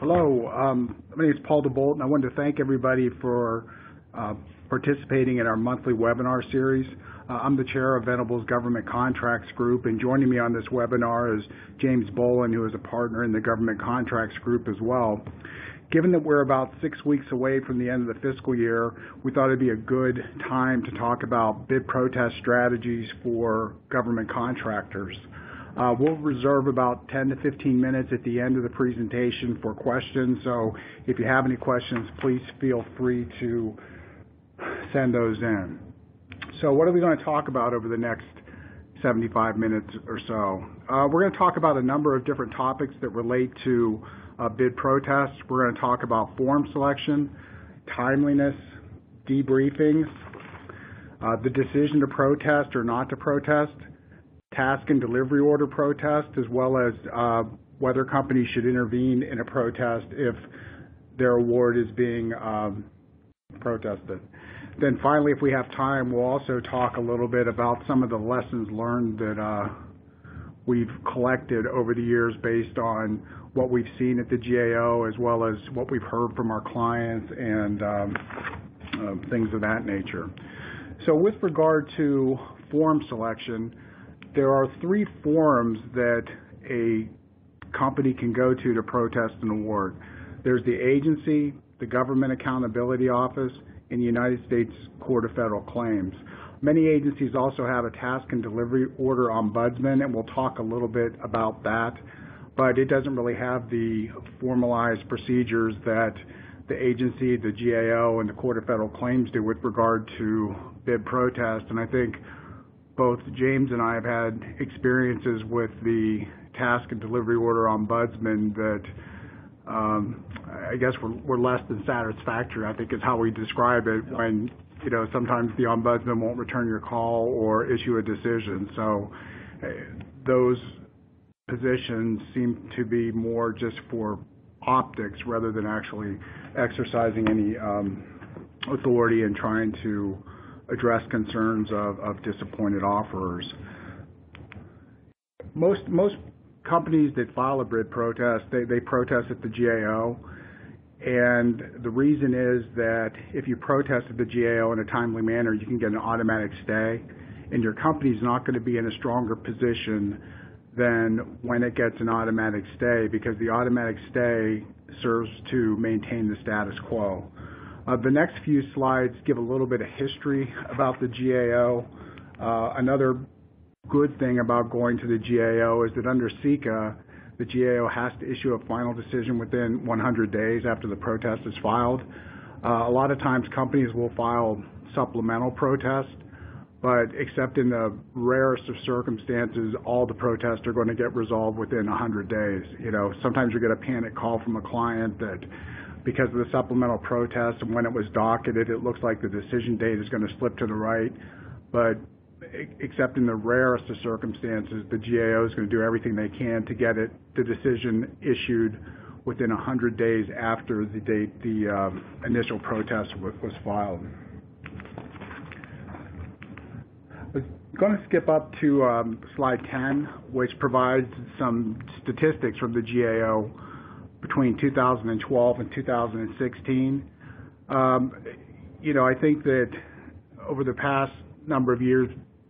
Hello. um, My name is Paul DeBolt, and I wanted to thank everybody for uh, participating in our monthly webinar series. Uh, I'm the chair of Venable's Government Contracts Group, and joining me on this webinar is James Boland, who is a partner in the Government Contracts Group as well. Given that we're about six weeks away from the end of the fiscal year, we thought it'd be a good time to talk about bid protest strategies for government contractors. We'll reserve about 10 to 15 minutes at the end of the presentation for questions. So if you have any questions, please feel free to send those in. So what are we gonna talk about over the next 75 minutes or so? Uh, We're gonna talk about a number of different topics that relate to bid protests. We're gonna talk about forum selection, timeliness, debriefings, uh, the decision to protest or not to protest, task and delivery order protest, as well as uh, whether companies should intervene in a protest if their award is being um, protested. Then finally, if we have time, we'll also talk a little bit about some of the lessons learned that uh, we've collected over the years based on what we've seen at the GAO, as well as what we've heard from our clients and um, uh, things of that nature. So with regard to forum selection, there are three forums that a company can go to to protest an award. There's the agency, the Government Accountability Office, and the United States Court of Federal Claims. Many agencies also have a task and delivery order ombudsman, and we'll talk a little bit about that, but it doesn't really have the formalized procedures that the agency, the GAO, and the Court of Federal Claims do with regard to bid protest. And I think both James and I have had experiences with the task and delivery order ombudsman that um, I guess were less than satisfactory, I think is how we describe it, when you know, sometimes the ombudsman won't return your call or issue a decision. So eh, those positions seem to be more just for optics rather than actually exercising any um, authority and trying to address concerns of disappointed offerors. Most most companies that file a bid protest, they protest at the GAO. And the reason is that if you protest at the GAO in a timely manner, you can get an automatic stay, and your company's not gonna be in a stronger position than when it gets an automatic stay, because the automatic stay serves to maintain the status quo. Uh, the next few slides give a little bit of history about the GAO. Uh, another good thing about going to the GAO is that under CICA, the GAO has to issue a final decision within 100 days after the protest is filed. Uh, a lot of times companies will file supplemental protests, but except in the rarest of circumstances, all the protests are gonna get resolved within 100 days. You know, sometimes you get a panic call from a client that because of the supplemental protest and when it was docketed, it looks like the decision date is gonna slip to the right. But except in the rarest of circumstances, the GAO is gonna do everything they can to get it the decision issued within 100 days after the date the um, initial protest was filed. I'm gonna skip up to um, slide 10, which provides some statistics from the GAO between 2012 and 2016. Um, you know, I think that over the past number of years,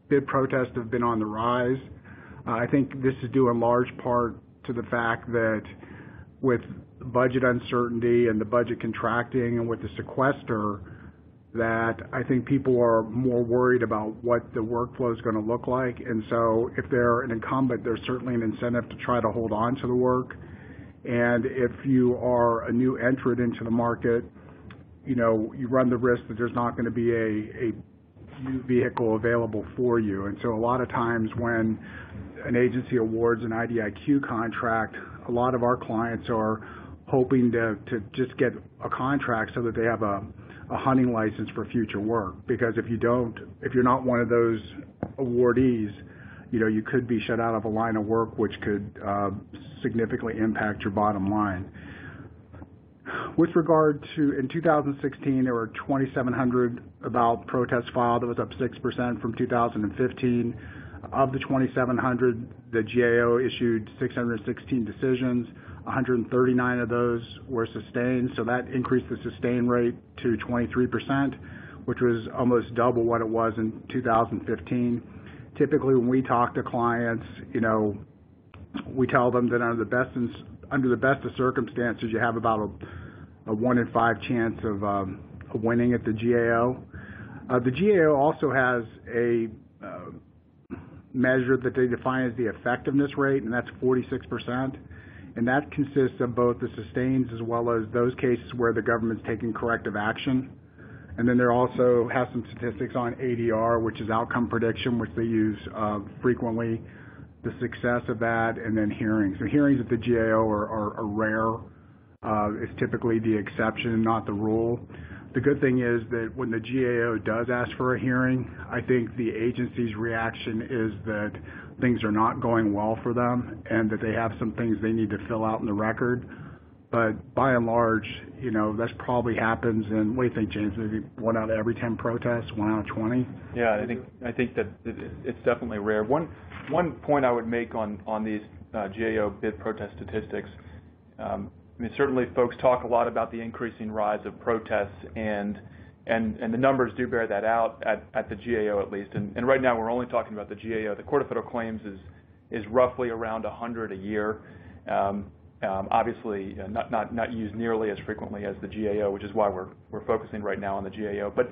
bid protests have been on the rise. Uh, I think this is due in large part to the fact that with budget uncertainty and the budget contracting and with the sequester, that I think people are more worried about what the workflow is gonna look like. And so if they're an incumbent, there's certainly an incentive to try to hold on to the work. And if you are a new entrant into the market, you know, you run the risk that there's not gonna be a new vehicle available for you. And so a lot of times when an agency awards an IDIQ contract, a lot of our clients are hoping to to just get a contract so that they have a, a hunting license for future work. Because if you don't, if you're not one of those awardees, you know, you could be shut out of a line of work, which could uh, significantly impact your bottom line. With regard to in 2016, there were 2,700 about 2,700 protests filed. That was up 6% from 2015. Of the 2,700, the GAO issued 616 decisions. 139 of those were sustained, so that increased the sustain rate to 23%, which was almost double what it was in 2015. Typically, when we talk to clients, you know, we tell them that under the best under the best of circumstances, you have about a one in five chance of um, winning at the GAO. Uh, the GAO also has a uh, measure that they define as the effectiveness rate, and that's 46%, and that consists of both the sustains as well as those cases where the government's taking corrective action. And then there also has some statistics on ADR, which is outcome prediction, which they use uh, frequently, the success of that, and then hearings. The hearings at the GAO are rare. Uh, it's typically the exception, not the rule. The good thing is that when the GAO does ask for a hearing, I think the agency's reaction is that things are not going well for them and that they have some things they need to fill out in the record. But by and large, you know, that's probably happens in, what do you think, James? Maybe one out of every 10 protests, one out of 20? Yeah, I think I think that it's definitely rare. One one point I would make on on these uh, GAO bid protest statistics, um, I mean, certainly folks talk a lot about the increasing rise of protests and and, and the numbers do bear that out at at the GAO at least. And, and right now we're only talking about the GAO. The Court of Federal Claims is is roughly around 100 a year. Um, Um, obviously not not, not used nearly as frequently as the GAO, which is why we're we're focusing right now on the GAO. But,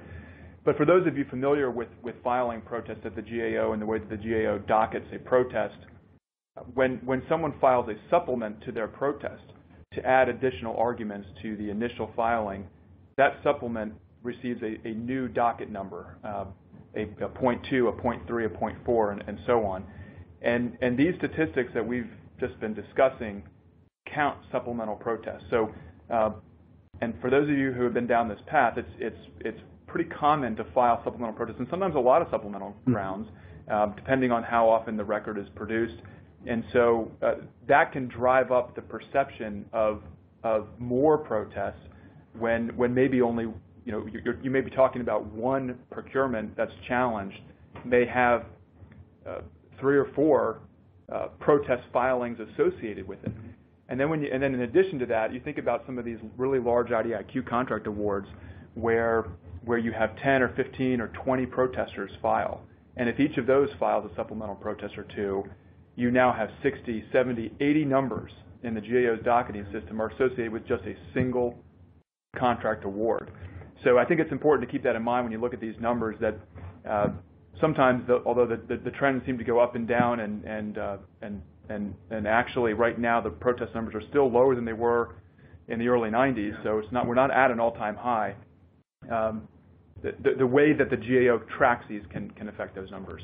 but for those of you familiar with with filing protests at the GAO and the way that the GAO dockets a protest, when when someone files a supplement to their protest to add additional arguments to the initial filing, that supplement receives a new docket number, uh, a point .2, a point 0.3, a point four, and so on. And, and these statistics that we've just been discussing count supplemental protests. So, uh, and for those of you who have been down this path, it's it's it's pretty common to file supplemental protests, and sometimes a lot of supplemental grounds, depending on how often the record is produced. And so uh, that can drive up the perception of of more protests when when maybe only, you know, you may be talking about one procurement that's challenged may have three or four protest filings associated with it. In addition to that, you think about some of these really large IDIQ contract awards where where you have 10 or 15 or 20 protesters file. And if each of those files a supplemental protest or two, you now have 60, 70, 80 numbers in the GAO's docketing system are associated with just a single contract award. So I think it's important to keep that in mind when you look at these numbers that sometimes although the the trends seem to go up and down and uh and actually right now the protest numbers are still lower than they were in the early 1990s, so it's not we're not at an all-time high. Um, the way that the GAO tracks these can can affect those numbers.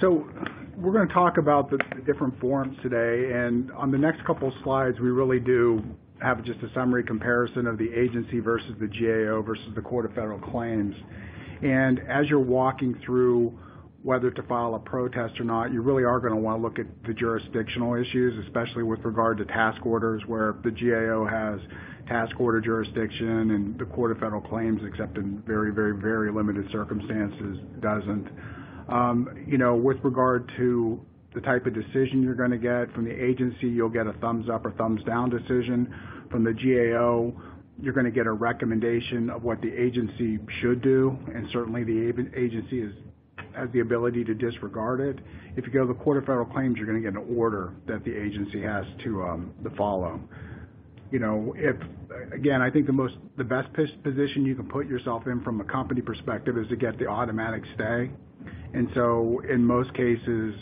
So we're gonna talk about the different forums today, and on the next couple slides, we really do have just a summary comparison of the agency versus the GAO versus the Court of Federal Claims. And as you're walking through whether to file a protest or not, you really are gonna wanna look at the jurisdictional issues, especially with regard to task orders, where the GAO has task order jurisdiction and the Court of Federal Claims, except in very very, very limited circumstances, doesn't. Um, you know, with regard to the type of decision you're gonna get from the agency, you'll get a thumbs up or thumbs down decision. From the GAO, you're gonna get a recommendation of what the agency should do, and certainly the agency has the ability to disregard it. If you go to the Court of Federal Claims, you're gonna get an order that the agency has to um, the follow. You know, if again, I think the most the best position you can put yourself in from a company perspective is to get the automatic stay. And so in most cases,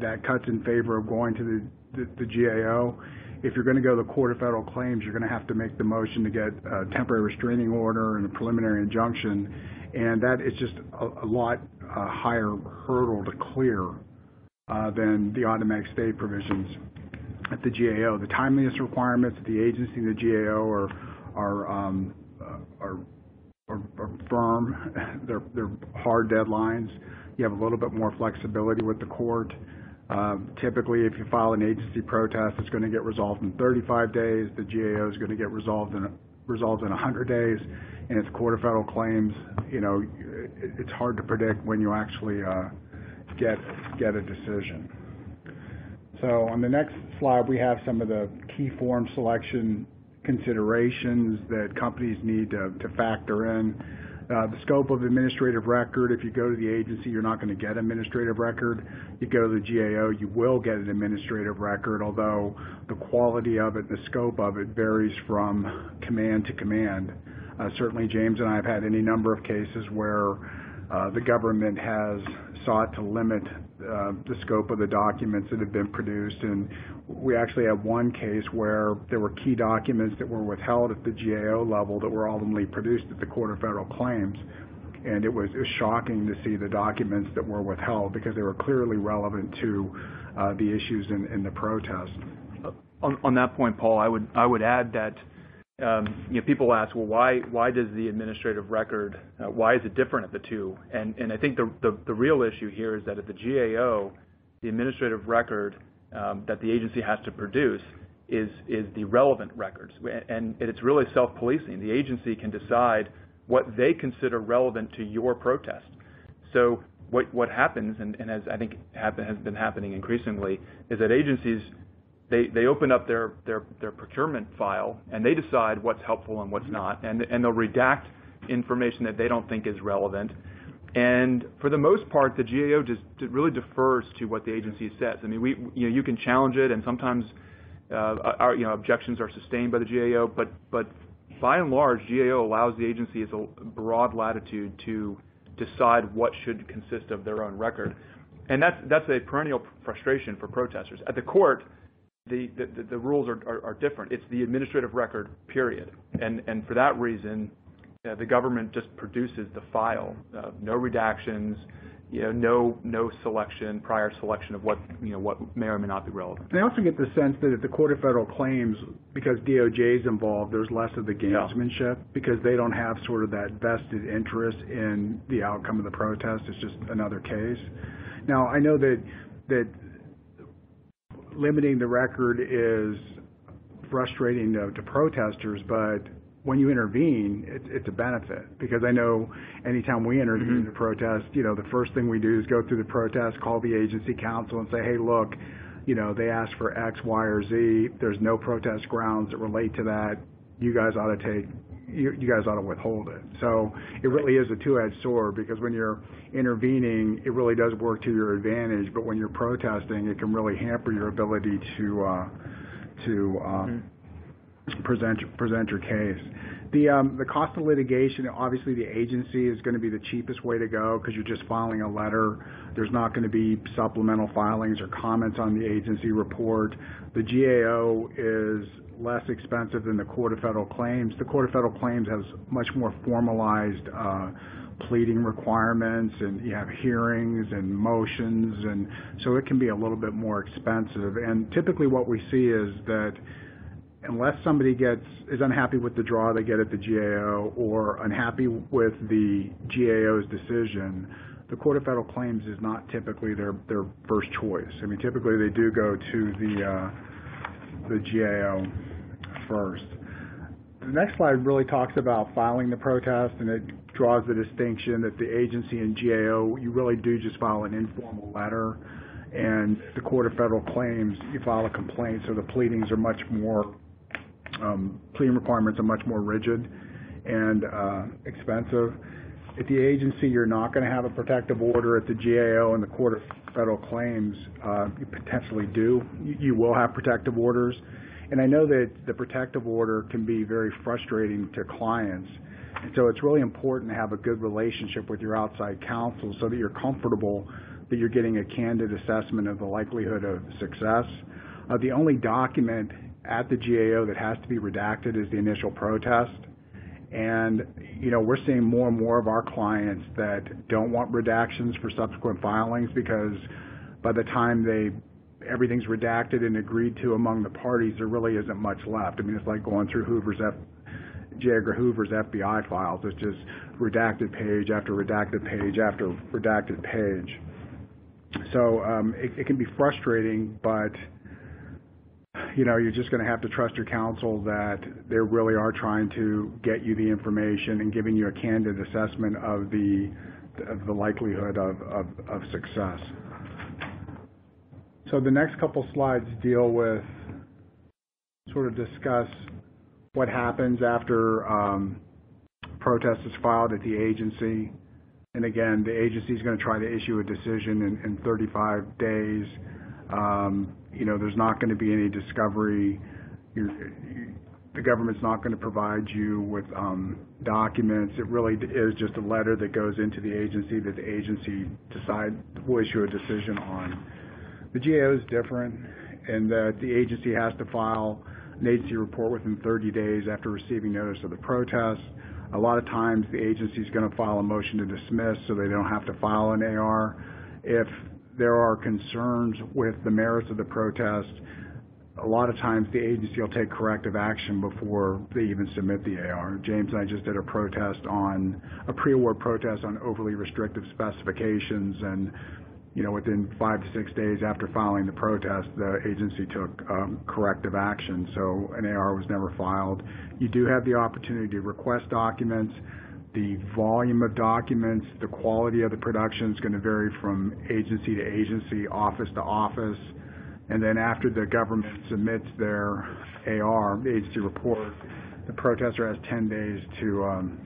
that cuts in favor of going to the GAO. If you're gonna go to the Court of Federal Claims, you're gonna have to make the motion to get a temporary restraining order and a preliminary injunction, and that is just a lot uh, higher hurdle to clear uh, than the automatic stay provisions at the GAO. The timeliness requirements at the agency and the GAO um, uh, are are are firm. They're hard deadlines. You have a little bit more flexibility with the court. Um, typically, if you file an agency protest, it's gonna get resolved in 35 days. The GAO is gonna get resolved in 100 days. and it's Court of Federal Claims, you know, it's hard to predict when you actually uh, get get a decision. So on the next slide, we have some of the key forum selection considerations that companies need to, to factor in. Uh, the scope of administrative record, if you go to the agency, you're not going to get administrative record. You go to the GAO, you will get an administrative record, although the quality of it, the scope of it varies from command to command. Uh, certainly, James and I have had any number of cases where uh, the government has sought to limit uh, the scope of the documents that have been produced. And we actually have one case where there were key documents that were withheld at the GAO level that were ultimately produced at the Court of Federal Claims. And it was, it was shocking to see the documents that were withheld because they were clearly relevant to uh, the issues in, in the protest. On, on that point, Paul, I would I would add that um, you know, people ask, well, why why does the administrative record uh, why is it different at the two? And and I think the, the, the real issue here is that at the GAO, the administrative record um, that the agency has to produce is is the relevant records, and it's really self-policing. The agency can decide what they consider relevant to your protest. So what what happens, and, and as I think happen, has been happening increasingly, is that agencies they, they open up their, their, their procurement file and they decide what's helpful and what's not, and, and they'll redact information that they don't think is relevant. And for the most part, the GAO just really defers to what the agency says. I mean, we, you know, you can challenge it, and sometimes uh, our, you know, objections are sustained by the GAO, but, but by and large, GAO allows the agency a broad latitude to decide what should consist of their own record. And that's, that's a perennial frustration for protesters. At the court, the, the, the rules are, are, are, different. It's the administrative record, period. And, and for that reason, uh, the government just produces the file, uh, no redactions, you know, no no selection, prior selection of what you know what may or may not be relevant. I also get the sense that at the Court of Federal Claims, because DOJ is involved, there's less of the gamesmanship yeah. because they don't have sort of that vested interest in the outcome of the protest. It's just another case. Now I know that that limiting the record is frustrating to, to protesters, but when you intervene, it, it's a benefit because I know anytime we intervene mm-hmm. in a protest, you know, the first thing we do is go through the protest, call the agency counsel, and say, hey, look, you know, they asked for X, Y, or Z. There's no protest grounds that relate to that. You guys ought to take you, you guys ought to withhold it. So it really is a two-edged sword because when you're intervening, it really does work to your advantage. But when you're protesting, it can really hamper your ability to uh, to uh, mm-hmm. present present your case. The um, the cost of litigation, obviously, the agency is going to be the cheapest way to go because you're just filing a letter. There's not going to be supplemental filings or comments on the agency report. The GAO is less expensive than the Court of Federal Claims. The Court of Federal Claims has much more formalized uh, pleading requirements, and you have hearings and motions, and so it can be a little bit more expensive. And typically, what we see is that unless somebody gets is unhappy with the draw they get at the GAO or unhappy with the GAO's decision, the Court of Federal Claims is not typically their their first choice. I mean, typically they do go to the uh, the GAO first. The next slide really talks about filing the protest, and it draws the distinction that the agency and GAO, you really do just file an informal letter, and the Court of Federal Claims, you file a complaint, so the pleadings are much more, um, pleading requirements are much more rigid and uh, expensive. At the agency, you're not going to have a protective order. At the GAO and the Court of Federal Claims, uh, you potentially do. You will have protective orders. And I know that the protective order can be very frustrating to clients. And so it's really important to have a good relationship with your outside counsel so that you're comfortable that you're getting a candid assessment of the likelihood of success. Uh, the only document at the GAO that has to be redacted is the initial protest. And, you know, we're seeing more and more of our clients that don't want redactions for subsequent filings because by the time they everything's redacted and agreed to among the parties, there really isn't much left. I mean, it's like going through Hoover's F, J. Edgar Hoover's FBI files. It's just redacted page after redacted page after redacted page. So um, it, it can be frustrating, but you know, you're just going to have to trust your counsel that they really are trying to get you the information and giving you a candid assessment of the of the likelihood of, of, of success. So the next couple slides deal with, sort of discuss what happens after um, protest is filed at the agency. And again, the agency is going to try to issue a decision in, in 35 days. Um, you know, there's not going to be any discovery. You're, you, the government's not going to provide you with um, documents. It really is just a letter that goes into the agency that the agency decide will issue a decision on. The GAO is different in that the agency has to file an agency report within 30 days after receiving notice of the protest. A lot of times the agency is going to file a motion to dismiss so they don't have to file an AR. If there are concerns with the merits of the protest, a lot of times the agency will take corrective action before they even submit the AR. James and I just did a protest on a pre-award protest on overly restrictive specifications, and you know within five to six days after filing the protest, the agency took um, corrective action. So an AR was never filed. You do have the opportunity to request documents. The volume of documents, the quality of the production is going to vary from agency to agency, office to office. And then after the government submits their AR, the agency report, the protester has 10 days to um,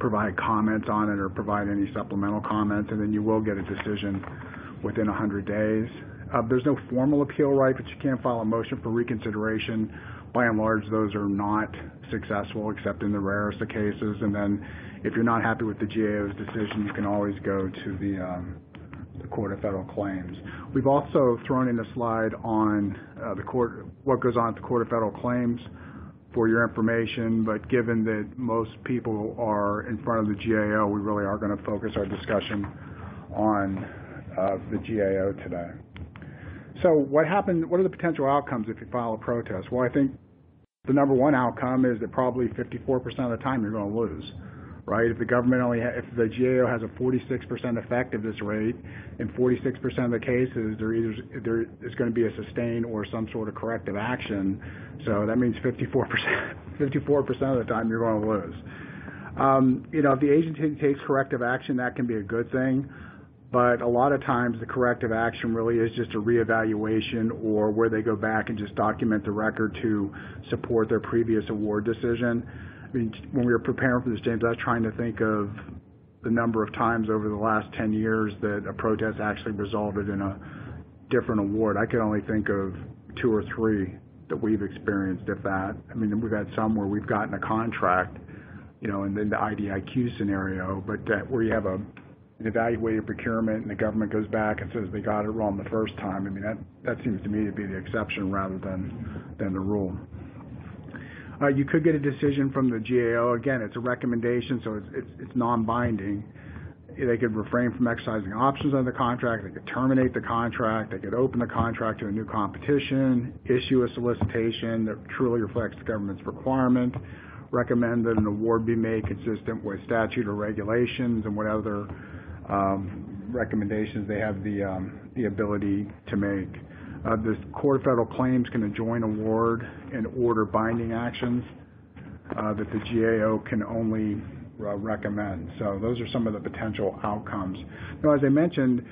provide comments on it or provide any supplemental comments, and then you will get a decision within 100 days. Uh, there's no formal appeal right, but you can file a motion for reconsideration. By and large, those are not successful except in the rarest of cases. And then if you're not happy with the GAO's decision, you can always go to the um, the Court of Federal Claims. We've also thrown in a slide on uh, the court, what goes on at the Court of Federal Claims for your information, but given that most people are in front of the GAO, we really are going to focus our discussion on uh, the GAO today. So what happens, what are the potential outcomes if you file a protest? Well, I think the number one outcome is that probably 54% of the time you're going to lose right? If the government only, ha- if the GAO has a 46% effectiveness rate, in 46% of the cases, there either there is going to be a sustain or some sort of corrective action. So that means 54%, 54% of the time you're going to lose. Um, you know, if the agency takes corrective action, that can be a good thing. But a lot of times the corrective action really is just a reevaluation or where they go back and just document the record to support their previous award decision. Mean, when we were preparing for this, James, I was trying to think of the number of times over the last 10 years that a protest actually resulted in a different award. I could only think of two or three that we've experienced, if that. I mean, we've had some where we've gotten a contract, you know, and then the IDIQ scenario, but that where you have a an evaluated procurement and the government goes back and says they got it wrong the first time. I mean, that that seems to me to be the exception rather than than the rule. Uh, you could get a decision from the GAO. Again, it's a recommendation, so it's, it's, it's non-binding. They could refrain from exercising options under the contract. They could terminate the contract. They could open the contract to a new competition, issue a solicitation that truly reflects the government's requirement, recommend that an award be made consistent with statute or regulations, and what other um, recommendations they have the um, the ability to make. Uh, the Court of Federal Claims can enjoin award and order binding actions uh, that the GAO can only uh, recommend. So those are some of the potential outcomes. Now, as I mentioned,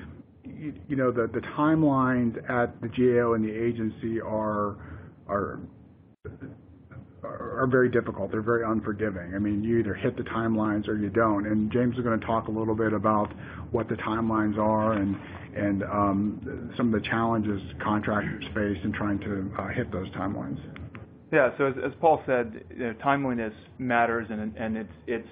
you, you know, the, the timelines at the GAO and the agency are are are very difficult. They're very unforgiving. I mean, you either hit the timelines or you don't. And James is going to talk a little bit about what the timelines are and and um, some of the challenges contractors face in trying to uh, hit those timelines. Yeah. So as, as Paul said, you know, timeliness matters, and and it's it's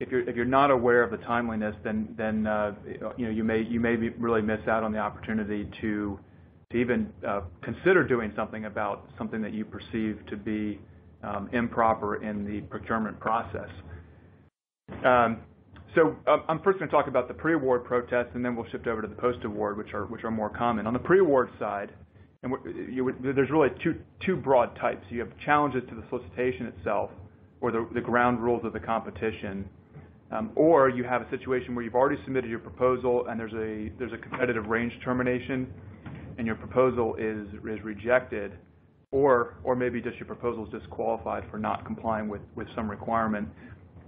if you're if you're not aware of the timeliness, then then uh, you know you may you may be really miss out on the opportunity to to even uh, consider doing something about something that you perceive to be um, improper in the procurement process. Um, so um, I'm first going to talk about the pre-award protest, and then we'll shift over to the post-award, which are which are more common. On the pre-award side, and you, there's really two two broad types. You have challenges to the solicitation itself, or the, the ground rules of the competition, um, or you have a situation where you've already submitted your proposal and there's a there's a competitive range termination, and your proposal is is rejected, or or maybe just your proposal is disqualified for not complying with with some requirement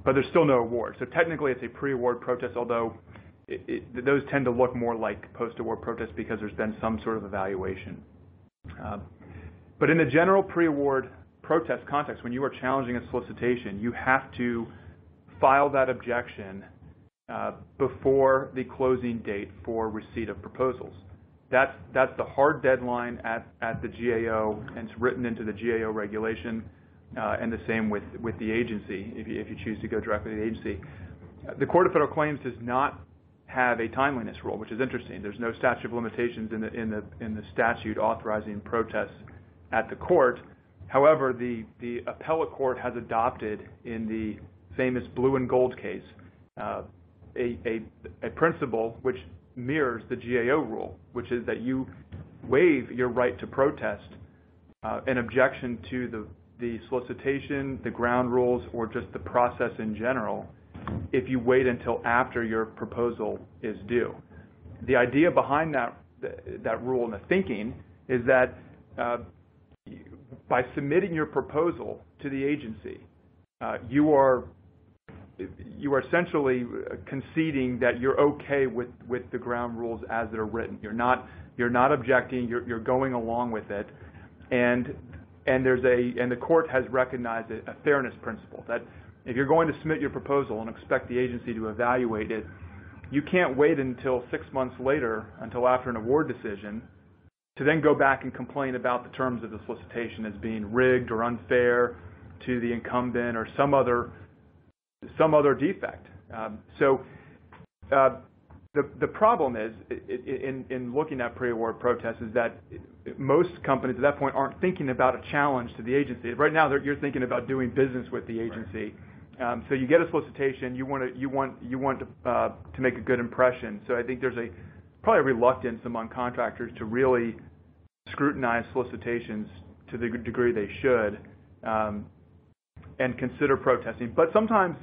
but there's still no award. So technically, it's a pre-award protest, although it, it, those tend to look more like post-award protests because there's been some sort of evaluation. Uh, but in the general pre-award protest context, when you are challenging a solicitation, you have to file that objection uh, before the closing date for receipt of proposals. That's that's the hard deadline at, at the GAO, and it's written into the GAO regulation, uh, and the same with, with the agency, if you, if you choose to go directly to the agency. The Court of Federal Claims does not have a timeliness rule, which is interesting. There's no statute of limitations in the in the in the statute authorizing protests at the court. However, the the appellate court has adopted in the famous blue and gold case uh, a, a a principle which mirrors the GAO rule, which is that you waive your right to protest uh, an objection to the the solicitation, the ground rules, or just the process in general if you wait until after your proposal is due. The idea behind that that rule and the thinking is that uh, by submitting your proposal to the agency, uh, you are you are essentially conceding that you're okay with, with the ground rules as they're written. You're not you're not objecting. You're, you're going along with it, and and there's a and the court has recognized a, a fairness principle that if you're going to submit your proposal and expect the agency to evaluate it, you can't wait until six months later, until after an award decision, to then go back and complain about the terms of the solicitation as being rigged or unfair to the incumbent or some other some other defect. Um, so uh, the the problem is in in looking at pre-award protests is that most companies at that point aren't thinking about a challenge to the agency. Right now, you're thinking about doing business with the agency. Right um, so you get a solicitation, you want to you want you want to uh, to make a good impression. So I think there's a probably a reluctance among contractors to really scrutinize solicitations to the degree they should um, and consider protesting. But sometimes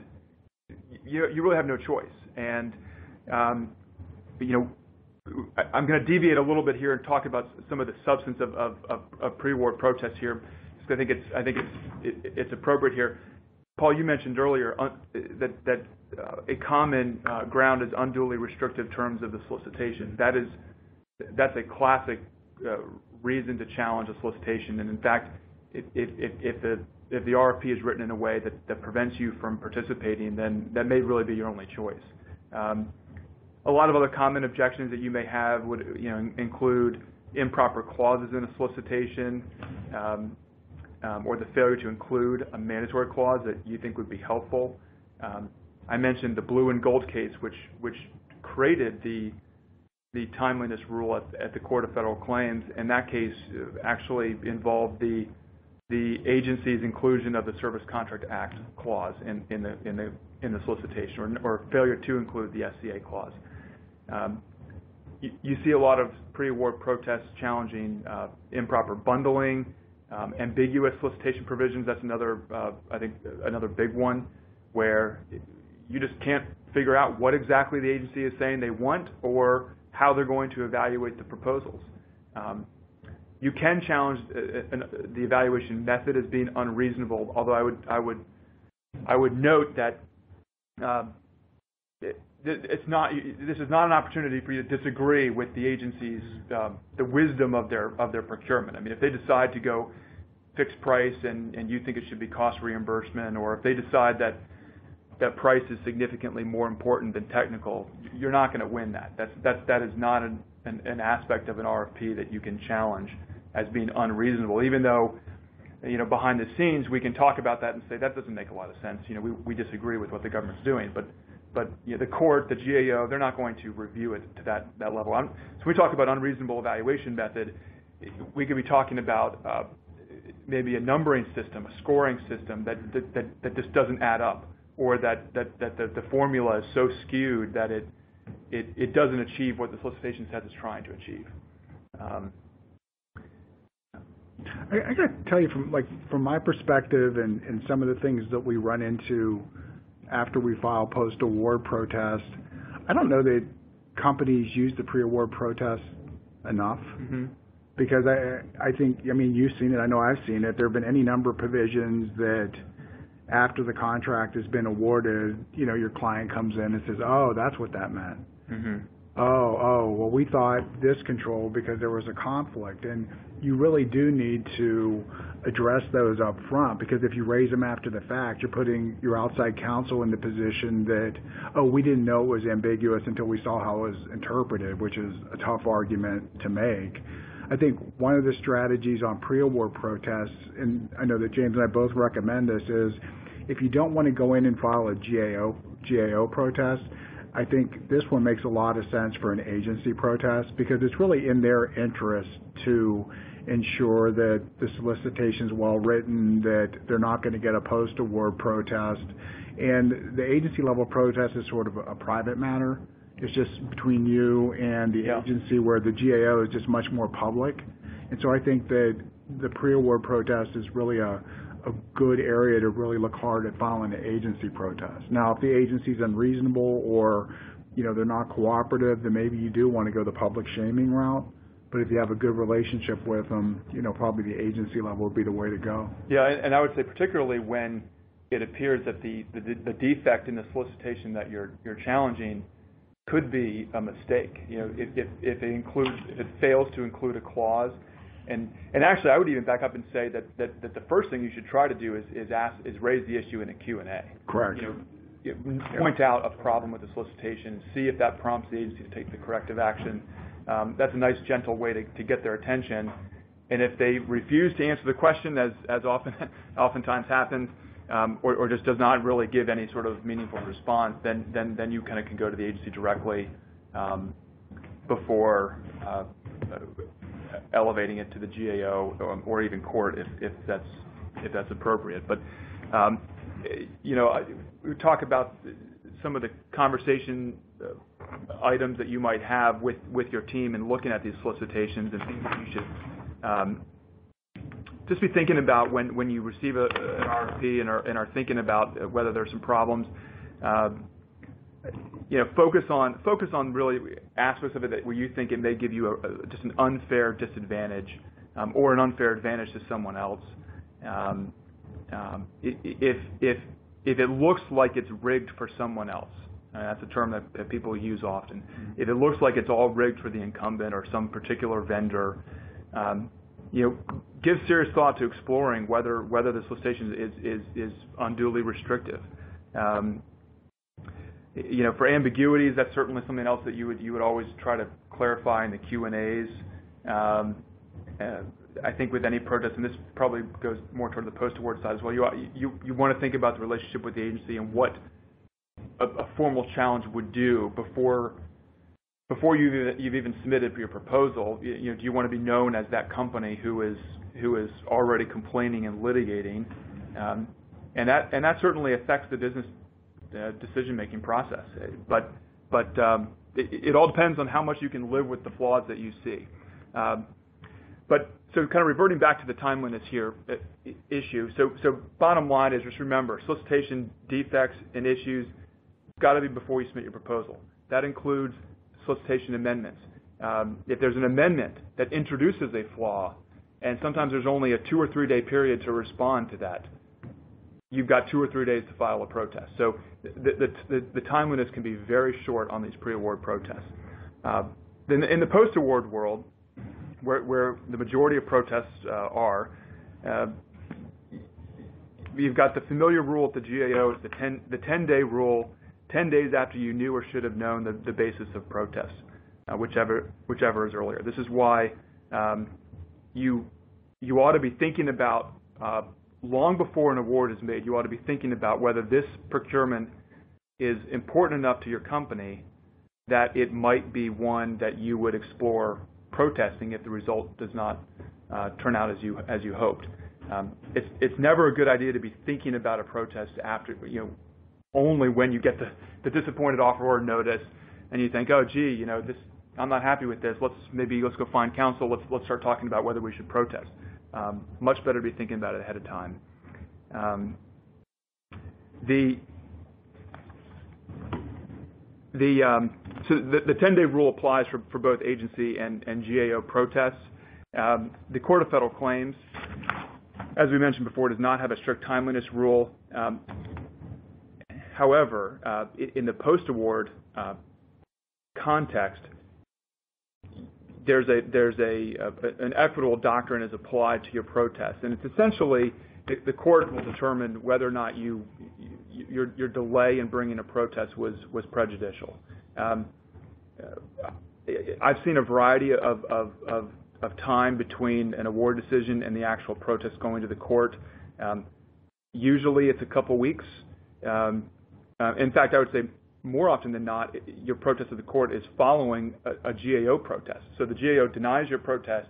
you you really have no choice, and um, you know. I'm going to deviate a little bit here and talk about some of the substance of, of, of, of pre-award protests here. I think it's I think it's it, it's appropriate here. Paul, you mentioned earlier that uh, a common uh, ground is unduly restrictive terms of the solicitation. That's that's a classic uh, reason to challenge a solicitation. And In fact, if the RFP is written in a way that prevents you from participating, then that may really be your only choice. Um, a lot of other common objections that you may have would include improper clauses in a solicitation, um, or the failure to include a mandatory clause that you think would be helpful. Um, I mentioned the blue and gold case, which which created the the timeliness rule at, at the Court of Federal Claims, and that case uh, actually involved the the agency's inclusion of the Service Contract Act clause in, in the in the in the solicitation, or, or failure to include the SCA clause. Um, you, you, see a lot of pre-award protests challenging uh, improper bundling, um, ambiguous solicitation provisions, that's another, uh, I think, another big one where you just can't figure out what exactly the agency is saying they want or how they're going to evaluate the proposals. Um, you can challenge uh, uh, the evaluation method as being unreasonable, although I would, I would, I would note that it, it's not, this is not an opportunity for you to disagree with the agency's, um, the wisdom of their, of their procurement. I mean, if they decide to go fixed price and, and you think it should be cost reimbursement, or if they decide that that price is significantly more important than technical, you're not going to win that. That's, that's, that is not an, an, an aspect of an RFP that you can challenge as being unreasonable, even though you know, behind the scenes, we can talk about that and say that doesn't make a lot of sense. You know, we, we disagree with what the government's doing, but but you know, the court, the GAO, they're not going to review it to that, that level. I'm, so we talk about unreasonable evaluation method. We could be talking about uh, maybe a numbering system, a scoring system that, that, that, that just doesn't add up, or that, that, that the, the formula is so skewed that it, it, it doesn't achieve what the solicitation says it's trying to achieve. Um, I, I got to tell you from like from my perspective and, and some of the things that we run into after we file post-award protest, I don't know that companies use the pre-award protest enough. Mm-hmm. Because I, I think, I mean, you've seen it, I know I've seen it. There have been any number of provisions that after the contract has been awarded, you know, your client comes in and says, oh, that's what that meant. Mm-hmm. Oh, oh, well, we thought this control because there was a conflict. And you really do need to address those up front because if you raise them after the fact, you're putting your outside counsel in the position that, oh, we didn't know it was ambiguous until we saw how it was interpreted, which is a tough argument to make. I think one of the strategies on pre-award protests, and I know that James and I both recommend this, is if you don't want to go in and file a GAO, GAO protest, I think this one makes a lot of sense for an agency protest because it's really in their interest to ensure that the solicitation is well written, that they're not going to get a post-award protest. And the agency level protest is sort of a private matter. It's just between you and the Yeah. agency where the GAO is just much more public. And so I think that the pre-award protest is really a, a good area to really look hard at filing an agency protest. Now, if the agency's unreasonable or, you know, they're not cooperative, then maybe you do want to go the public shaming route. But if you have a good relationship with them, you know, probably the agency level would be the way to go. Yeah, and I would say particularly when it appears that the the the defect in the solicitation that you're you're challenging could be a mistake. You know, if if if it includes, if it fails to include a clause. And and actually, I would even back up and say that that that the first thing you should try to do is is ask, is raise the issue in a Q&A. Correct. You know, point out a problem with the solicitation, see if that prompts the agency to take the corrective action. Um, That's a nice, gentle way to to get their attention. And if they refuse to answer the question, as as often oftentimes happens, um, or, or just does not really give any sort of meaningful response, then then then you kind of can go to the agency directly um, before uh, uh, elevating it to the GAO or, or even court if, if that's if that's appropriate. But um, you know, I- we talk about some of the conversation uh, items that you might have with with your team and looking at these solicitations and things that you should um, just be thinking about when, when you receive a, an RFP and are, and are thinking about uh, whether there's some problems. Um, you know, focus on focus on really aspects of it that where you think it may give you a, a, just an unfair disadvantage um, or an unfair advantage to someone else. Um, um, if if if it looks like it's rigged for someone else, and that's a term that, that people use often. If it looks like it's all rigged for the incumbent or some particular vendor, um, you know, give serious thought to exploring whether whether the solicitation is is is unduly restrictive. You know, for ambiguities, that's certainly something else that you would you would always try to clarify in the Q and A's. Um, uh, I think with any protest, and this probably goes more toward the post-award side as well. You you you want to think about the relationship with the agency and what a, a formal challenge would do before before you've you've even submitted your proposal. You, you know, do you want to be known as that company who is who is already complaining and litigating? Um, and that and that certainly affects the business uh, decision-making process. But but um, it, it all depends on how much you can live with the flaws that you see. Um, but so kind of reverting back to the timeliness here uh, issue. So so bottom line is just remember solicitation defects and issues got to be before you submit your proposal. That includes solicitation amendments. Um, if there's an amendment that introduces a flaw, and sometimes there's only a two or three day period to respond to that, you've got two or three days to file a protest. So the, the, the, can be very short on these pre-award protests. Uh, in, the, the post-award world, where, where the majority of protests uh, are, uh, you've got the familiar rule at the GAO, it's the 10, the 10-day rule, 10 days after you knew or should have known the, the basis of protest, uh, whichever, whichever is earlier. This is why um, you, you ought to be thinking about uh, long before an award is made, you ought to be thinking about whether this procurement is important enough to your company that it might be one that you would explore protesting if the result does not uh, turn out as you as you hoped. Um, it's it's never a good idea to be thinking about a protest after you know only when you get the, the disappointed offeror notice and you think, oh gee, you know this I'm not happy with this. Let's maybe let's go find counsel. Let's let's start talking about whether we should protest. Um, much better to be thinking about it ahead of time. Um, the the um, so the, the 10-day rule applies for, for both agency and, and GAO protests. Um, the Court of Federal Claims, as we mentioned before, does not have a strict timeliness rule. Um, however, uh, in the post-award uh, context, there's a there's a, a an equitable doctrine is applied to your protest, and it's essentially the, court will determine whether or not you, you your delay in bringing a protest was was prejudicial. Um, I've seen a variety of, of, of, of, time between an award decision and the actual protest going to the court. Um, usually it's a couple weeks. Um, uh, in fact, I would say more often than not, your protest of the court is following a, a, GAO protest. So the GAO denies your protest,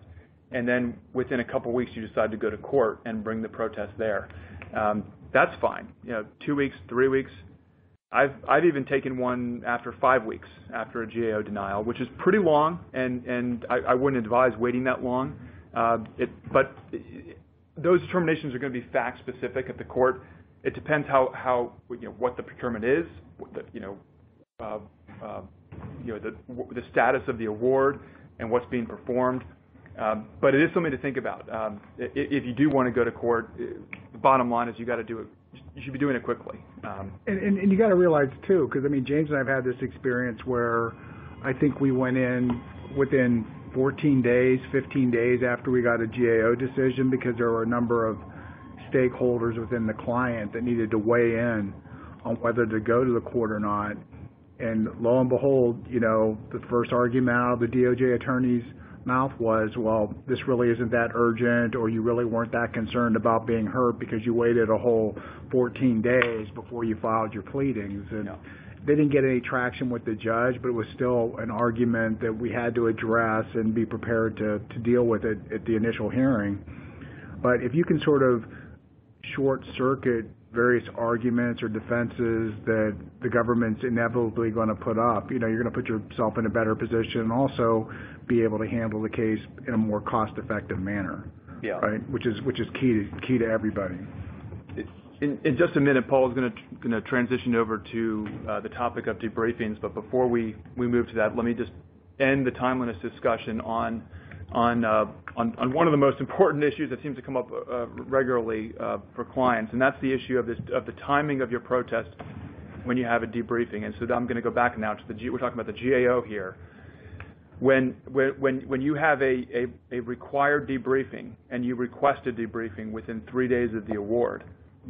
and then within a couple weeks you decide to go to court and bring the protest there. Um, that's fine. You know, two weeks, three weeks. I've I've even taken one after five weeks after a GAO denial, which is pretty long, and and I, I wouldn't advise waiting that long. Uh, it, but it, those determinations are going to be fact specific at the court. It depends how how you know what the procurement is, the, you know, uh, uh, you know the the status of the award and what's being performed. Um, but it is something to think about. Um, if you do want to go to court, the bottom line is you got to do it. You should be doing it quickly. Um, and, and, and you got to realize too, because I mean, James and I have had this experience where I think we went in within 14 days, 15 days after we got a GAO decision because there were a number of stakeholders within the client that needed to weigh in on whether to go to the court or not. And lo and behold, you know, the first argument out of the DOJ attorney's mouth was, well, this really isn't that urgent, or you really weren't that concerned about being hurt because you waited a whole 14 days before you filed your pleadings. And no. they didn't get any traction with the judge, but it was still an argument that we had to address and be prepared to, to deal with it at the initial hearing. But if you can sort of short circuit various arguments or defenses that the government's inevitably going to put up, you know, you're going to put yourself in a better position and also be able to handle the case in a more cost-effective manner. Yeah. Right? Which is which is key to key to everybody. In, in just a minute, Paul is going to going to transition over to uh, the topic of debriefings. But before we we move to that, let me just end the timeliness discussion on on, uh, on, on one of the most important issues that seems to come up uh, regularly uh, for clients, and that's the issue of this of the timing of your protest when you have a debriefing. And so I'm going to go back now to the G, we're talking about the GAO here. When when when you have a, a, a required debriefing and you request a debriefing within three days of the award,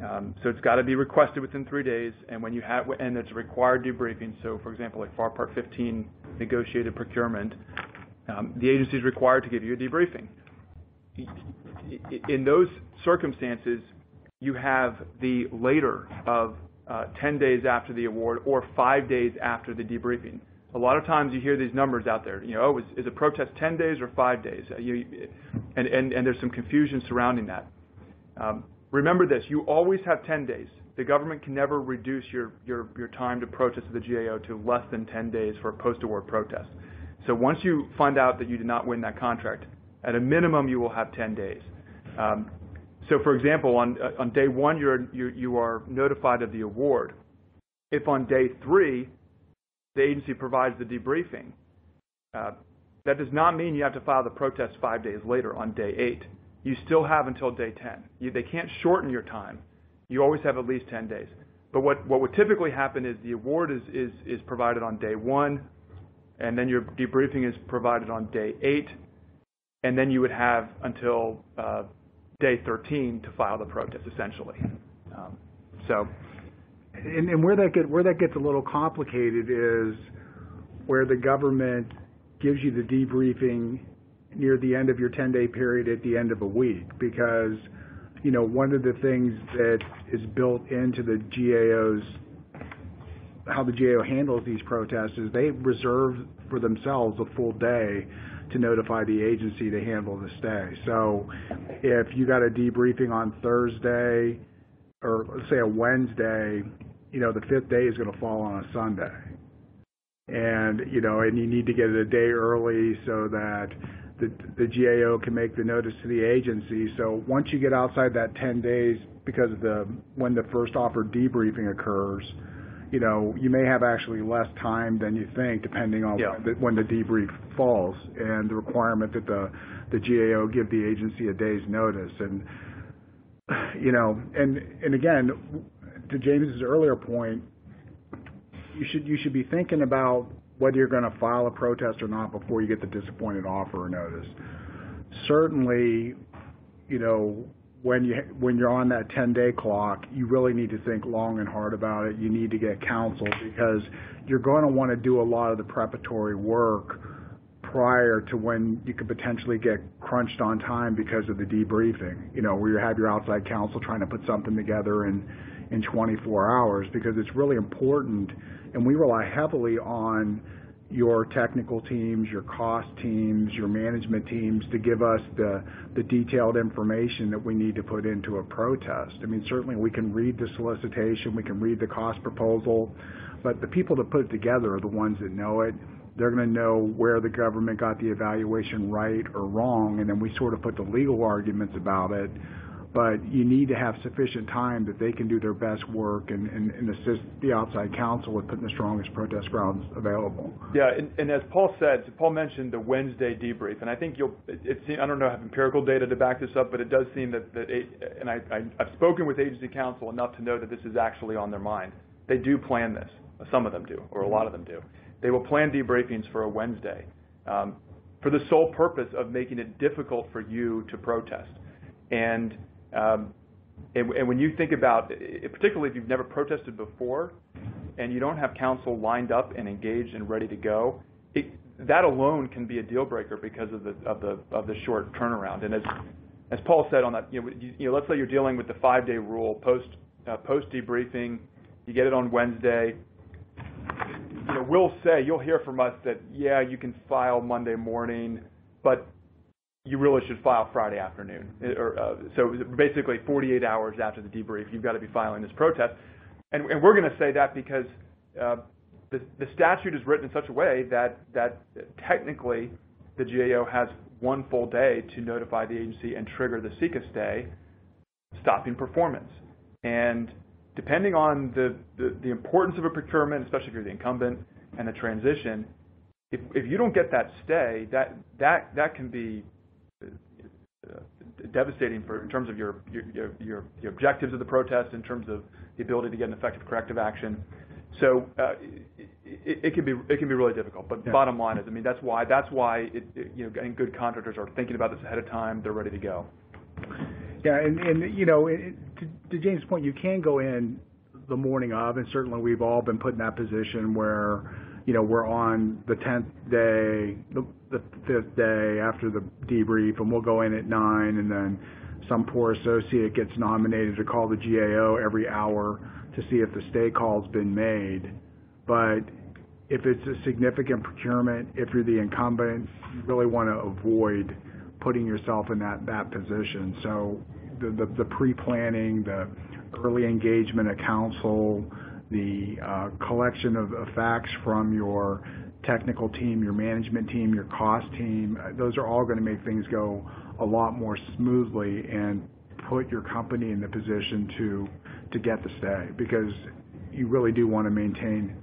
um, so it's got to be requested within three days, and when you have and it's a required debriefing. So, for example, like FAR Part 15 negotiated procurement, the agency is required to give you a debriefing. In those circumstances, you have the later of uh, 10 days after the award or five days after the debriefing. A lot of times you hear these numbers out there. You know, oh, is, a protest 10 days or five days? Uh, and, there's some confusion surrounding that. Um, remember this: you always have 10 days. The government can never reduce your, time to protest to the GAO to less than 10 days for a post-award protest. So once you find out that you did not win that contract, at a minimum you will have 10 days. Um, so for example, on, uh, on day one you're, you, you are notified of the award. If on day three the agency provides the debriefing, uh, that does not mean you have to file the protest five days later on day eight. You still have until day 10. You, they can't shorten your time. You always have at least 10 days. But what, what would typically happen is the award is, is, is provided on day one, and then your debriefing is provided on day eight, and then you would have until uh, day 13 to file the protest, essentially. Um, so, and, and where that get where that gets a little complicated is where the government gives you the debriefing near the end of your 10-day period at the end of a week because you know one of the things that is built into the GAO's how the GAO handles these protests is they reserve for themselves a full day to notify the agency to handle the stay. So if you got a debriefing on Thursday or let's say a Wednesday, you know, the fifth day is going to fall on a Sunday. And, you know, and you need to get it a day early so that the, the GAO can make the notice to the agency. So once you get outside that 10 days, because of the when the first offer debriefing occurs, you know, you may have actually less time than you think, depending on yeah. when, the, when the debrief falls, and the requirement that the the GAO give the agency a day's notice. And you know, and and again, to James's earlier point, you should you should be thinking about whether you're going to file a protest or not before you get the disappointed offer or notice. Certainly, you know, when you when you're on that 10-day clock, you really need to think long and hard about it. You need to get counsel because you're going to want to do a lot of the preparatory work prior to when you could potentially get crunched on time because of the debriefing. You know, where you have your outside counsel trying to put something together in in 24 hours because it's really important, and we rely heavily on your technical teams, your cost teams, your management teams to give us the, the detailed information that we need to put into a protest. I mean, certainly we can read the solicitation, we can read the cost proposal, but the people that put it together are the ones that know it. They're going to know where the government got the evaluation right or wrong, and then we sort of put the legal arguments about it but you need to have sufficient time that they can do their best work and, and, and assist the outside counsel with putting the strongest protest grounds available. Yeah, and, and as Paul said, Paul mentioned the Wednesday debrief, and I think you'll. It, it I don't know, have empirical data to back this up, but it does seem that that, it, and I, I I've spoken with agency counsel enough to know that this is actually on their mind. They do plan this. Some of them do, or a lot of them do. They will plan debriefings for a Wednesday, um, for the sole purpose of making it difficult for you to protest, and when you think about, particularly if you've never protested before, and you don't have counsel lined up and engaged and ready to go, that alone can be a deal breaker because of the of the of the short turnaround. And as as Paul said on that, you know, you, you know let's say you're dealing with the five day rule post uh, post debriefing, you get it on Wednesday. You know, we'll say you'll hear from us that yeah, you can file Monday morning, but you really should file Friday afternoon. Or, uh, so basically 48 hours after the debrief, you've got to be filing this protest. And, and we're going to say that because uh, the, the statute is written in such a way that, that technically the GAO has one full day to notify the agency and trigger the CICA stay, stopping performance. And depending on the, the, the importance of a procurement, especially if you're the incumbent and the transition, if, if you don't get that stay, that, that, that can be devastating for in terms of your your, your your objectives of the protest, in terms of the ability to get an effective corrective action. So uh, it, it, can be it can be really difficult. But yeah. bottom line is, I mean, that's why that's why it, it, you know, good contractors are thinking about this ahead of time. They're ready to go. Yeah, and and you know, it, to, to James' point, you can go in the morning of, and certainly we've all been put in that position where you know, we're on the 10th day, the, fifth day after the debrief, and we'll go in at 9, and then some poor associate gets nominated to call the GAO every hour to see if the stay call's been made. But if it's a significant procurement, if you're the incumbent, you really want to avoid putting yourself in that, that position. So the, the, the pre-planning, the early engagement of counsel, the uh, collection of facts from your technical team, your management team, your cost team, uh, those are all going to make things go a lot more smoothly and put your company in the position to to get the stay because you really do want to maintain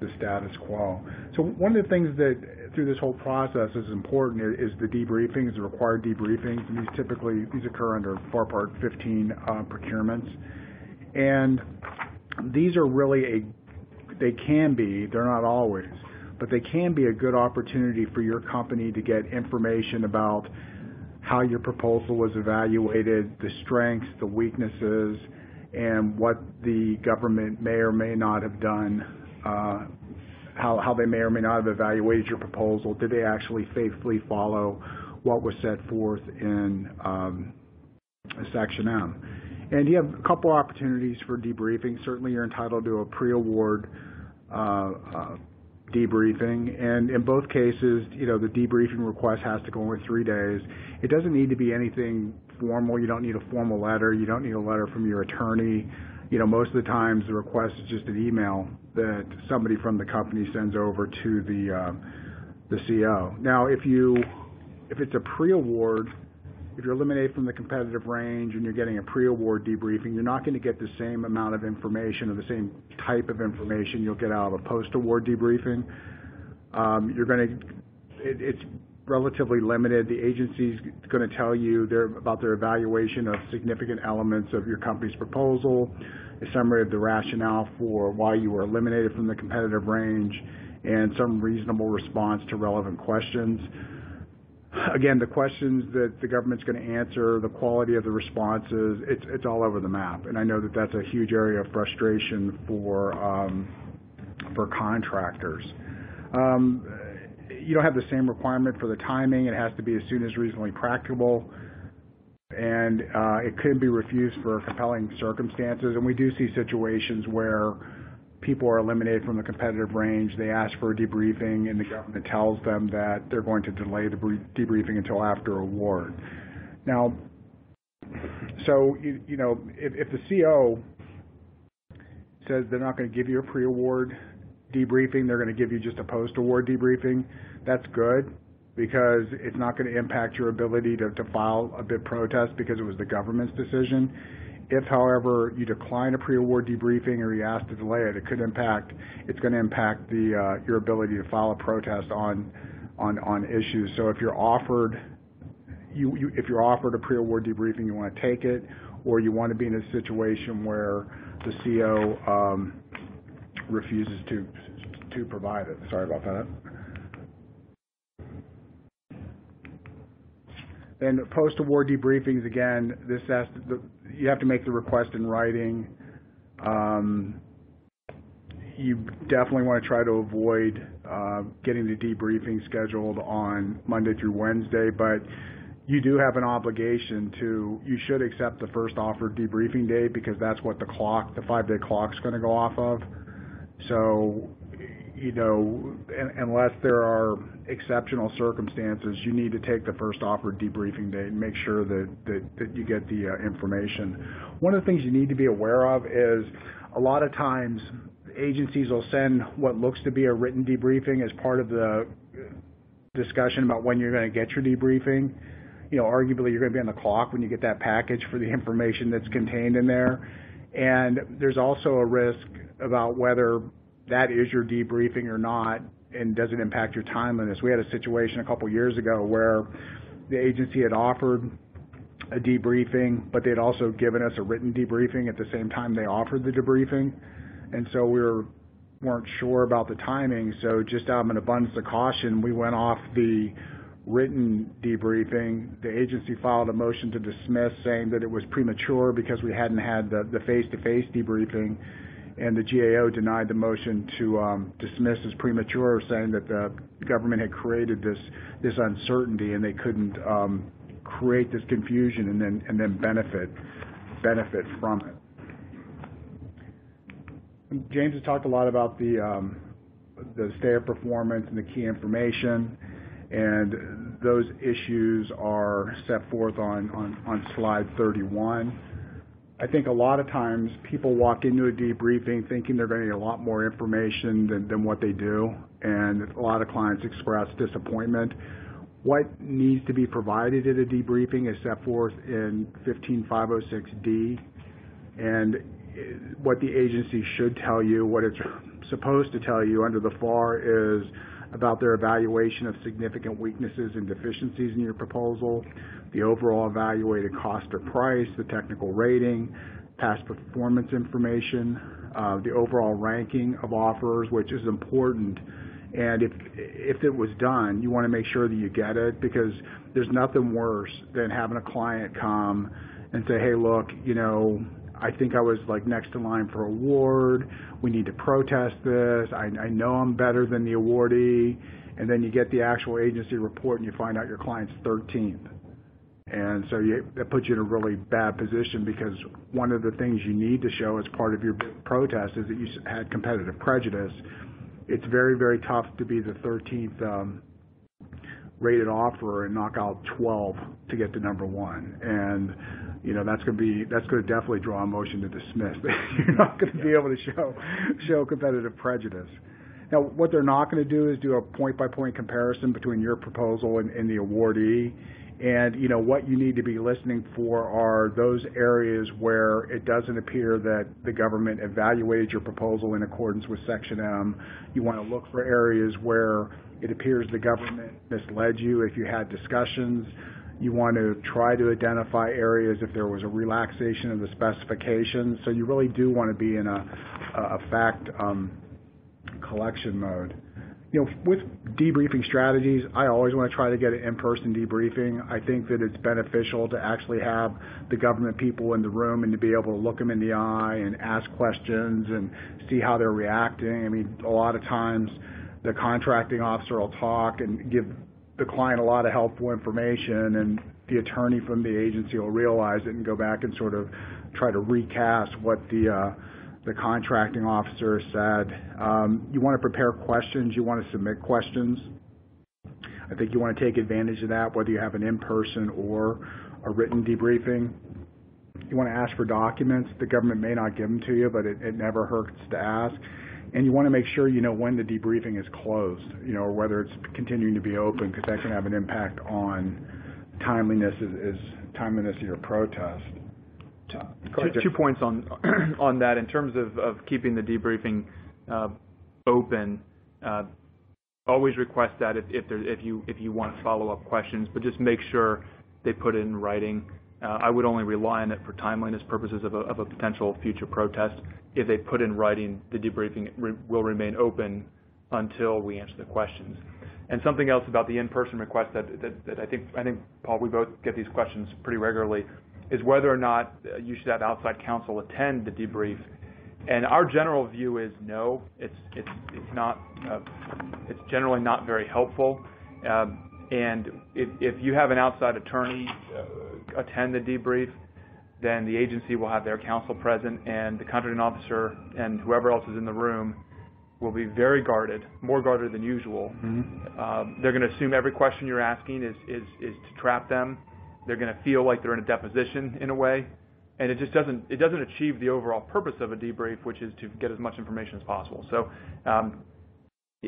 the status quo. So one of the things that through this whole process is important is the debriefings, the required debriefings, and these typically these occur under FAR Part 15 uh, procurements. And these are really a, they can be, they're not always, but they can be a good opportunity for your company to get information about how your proposal was evaluated, the strengths, the weaknesses, and what the government may or may not have done, uh, how, how they may or may not have evaluated your proposal. Did they actually faithfully follow what was set forth in um, Section M? And you have a couple opportunities for debriefing. Certainly, you're entitled to a pre-award uh, uh, debriefing, and in both cases, you know, the debriefing request has to go in three days. It doesn't need to be anything formal. You don't need a formal letter. You don't need a letter from your attorney. You know, most of the times the request is just an email that somebody from the company sends over to the uh, the CO. Now, if you if it's a pre-award if you're eliminated from the competitive range and you're getting a pre-award debriefing, you're not going to get the same amount of information or the same type of information you'll get out of a post-award debriefing. Um, you're going to, it, it's relatively limited. The agency's going to tell you their, about their evaluation of significant elements of your company's proposal, a summary of the rationale for why you were eliminated from the competitive range, and some reasonable response to relevant questions. Again, the questions that the government's going to answer, the quality of the responses, it's, it's all over the map. And I know that that's a huge area of frustration for, um, for contractors. Um, you don't have the same requirement for the timing. It has to be as soon as reasonably practicable. And uh, it could be refused for compelling circumstances. And we do see situations where people are eliminated from the competitive range. They ask for a debriefing, and the government tells them that they're going to delay the debriefing until after award. Now, so you, you know, if, if the CO says they're not going to give you a pre-award debriefing, they're going to give you just a post-award debriefing, that's good because it's not going to impact your ability to, to file a bid protest because it was the government's decision. If, however, you decline a pre-award debriefing or you ask to delay it, it could impact. It's going to impact the uh, your ability to file a protest on on on issues. So if you're offered you, you if you're offered a pre-award debriefing, you want to take it, or you want to be in a situation where the CO um, refuses to to provide it. Sorry about that. And post-award debriefings, again, this has to, you have to make the request in writing. Um, you definitely want to try to avoid uh, getting the debriefing scheduled on Monday through Wednesday, but you do have an obligation to, you should accept the first offered debriefing date because that's what the clock, the five-day clock's going to go off of. So you know, unless there are exceptional circumstances, you need to take the first offered debriefing date and make sure that, that, that you get the uh, information. One of the things you need to be aware of is a lot of times agencies will send what looks to be a written debriefing as part of the discussion about when you're going to get your debriefing. You know, arguably you're going to be on the clock when you get that package for the information that's contained in there. And there's also a risk about whether that is your debriefing or not, and does it impact your timeliness? We had a situation a couple years ago where the agency had offered a debriefing, but they'd also given us a written debriefing at the same time they offered the debriefing. And so we were, weren't sure about the timing. So just out of an abundance of caution, we went off the written debriefing. The agency filed a motion to dismiss saying that it was premature because we hadn't had the, the face-to-face debriefing and the GAO denied the motion to um, dismiss as premature, saying that the government had created this this uncertainty and they couldn't um, create this confusion and then and then benefit benefit from it. James has talked a lot about the um, the stay of performance and the key information, and those issues are set forth on on, on slide 31. I think a lot of times people walk into a debriefing thinking they're going to get a lot more information than, than what they do, and a lot of clients express disappointment. What needs to be provided at a debriefing is set forth in 15506D, and what the agency should tell you, what it's supposed to tell you under the FAR is about their evaluation of significant weaknesses and deficiencies in your proposal, the overall evaluated cost or price, the technical rating, past performance information, uh, the overall ranking of offers, which is important. And if if it was done, you want to make sure that you get it because there's nothing worse than having a client come and say, "Hey, look, you know, I think I was like next in line for award. We need to protest this. I, I know I'm better than the awardee." And then you get the actual agency report and you find out your client's 13th. And so you, that puts you in a really bad position because one of the things you need to show as part of your protest is that you had competitive prejudice. It's very, very tough to be the 13th um, rated offer and knock out 12 to get to number one. And you know that's going to be that's going to definitely draw a motion to dismiss. You're not going to be able to show show competitive prejudice. Now, what they're not going to do is do a point-by-point comparison between your proposal and, and the awardee and you know what you need to be listening for are those areas where it doesn't appear that the government evaluated your proposal in accordance with Section M. You want to look for areas where it appears the government misled you if you had discussions. You want to try to identify areas if there was a relaxation of the specifications. So you really do want to be in a, a fact um, collection mode. you know, with debriefing strategies, I always want to try to get an in-person debriefing. I think that it's beneficial to actually have the government people in the room and to be able to look them in the eye and ask questions and see how they're reacting. I mean, a lot of times the contracting officer will talk and give the client a lot of helpful information, and the attorney from the agency will realize it and go back and sort of try to recast what the uh, the contracting officer said. Um, you want to prepare questions. You want to submit questions. I think you want to take advantage of that, whether you have an in-person or a written debriefing. You want to ask for documents. The government may not give them to you, but it, it never hurts to ask. And you want to make sure you know when the debriefing is closed, you know, or whether it's continuing to be open, because that can have an impact on timeliness is, is timeliness of your protest. Two, two points on on that in terms of, of keeping the debriefing uh, open. Uh, always request that if if, there, if you if you want follow up questions, but just make sure they put it in writing. Uh, I would only rely on it for timeliness purposes of a, of a potential future protest. If they put in writing, the debriefing re will remain open until we answer the questions. And something else about the in-person request that, that, that I think I think Paul, we both get these questions pretty regularly is whether or not uh, you should have outside counsel attend the debrief. And our general view is no, it's it's it's not uh, it's generally not very helpful. Um, and if, if you have an outside attorney uh, attend the debrief, then the agency will have their counsel present, and the contracting officer and whoever else is in the room will be very guarded, more guarded than usual. Mm-hmm. Um, they're going to assume every question you're asking is is is to trap them they're going to feel like they're in a deposition in a way, and it just doesn't it doesn't achieve the overall purpose of a debrief, which is to get as much information as possible. So. Um,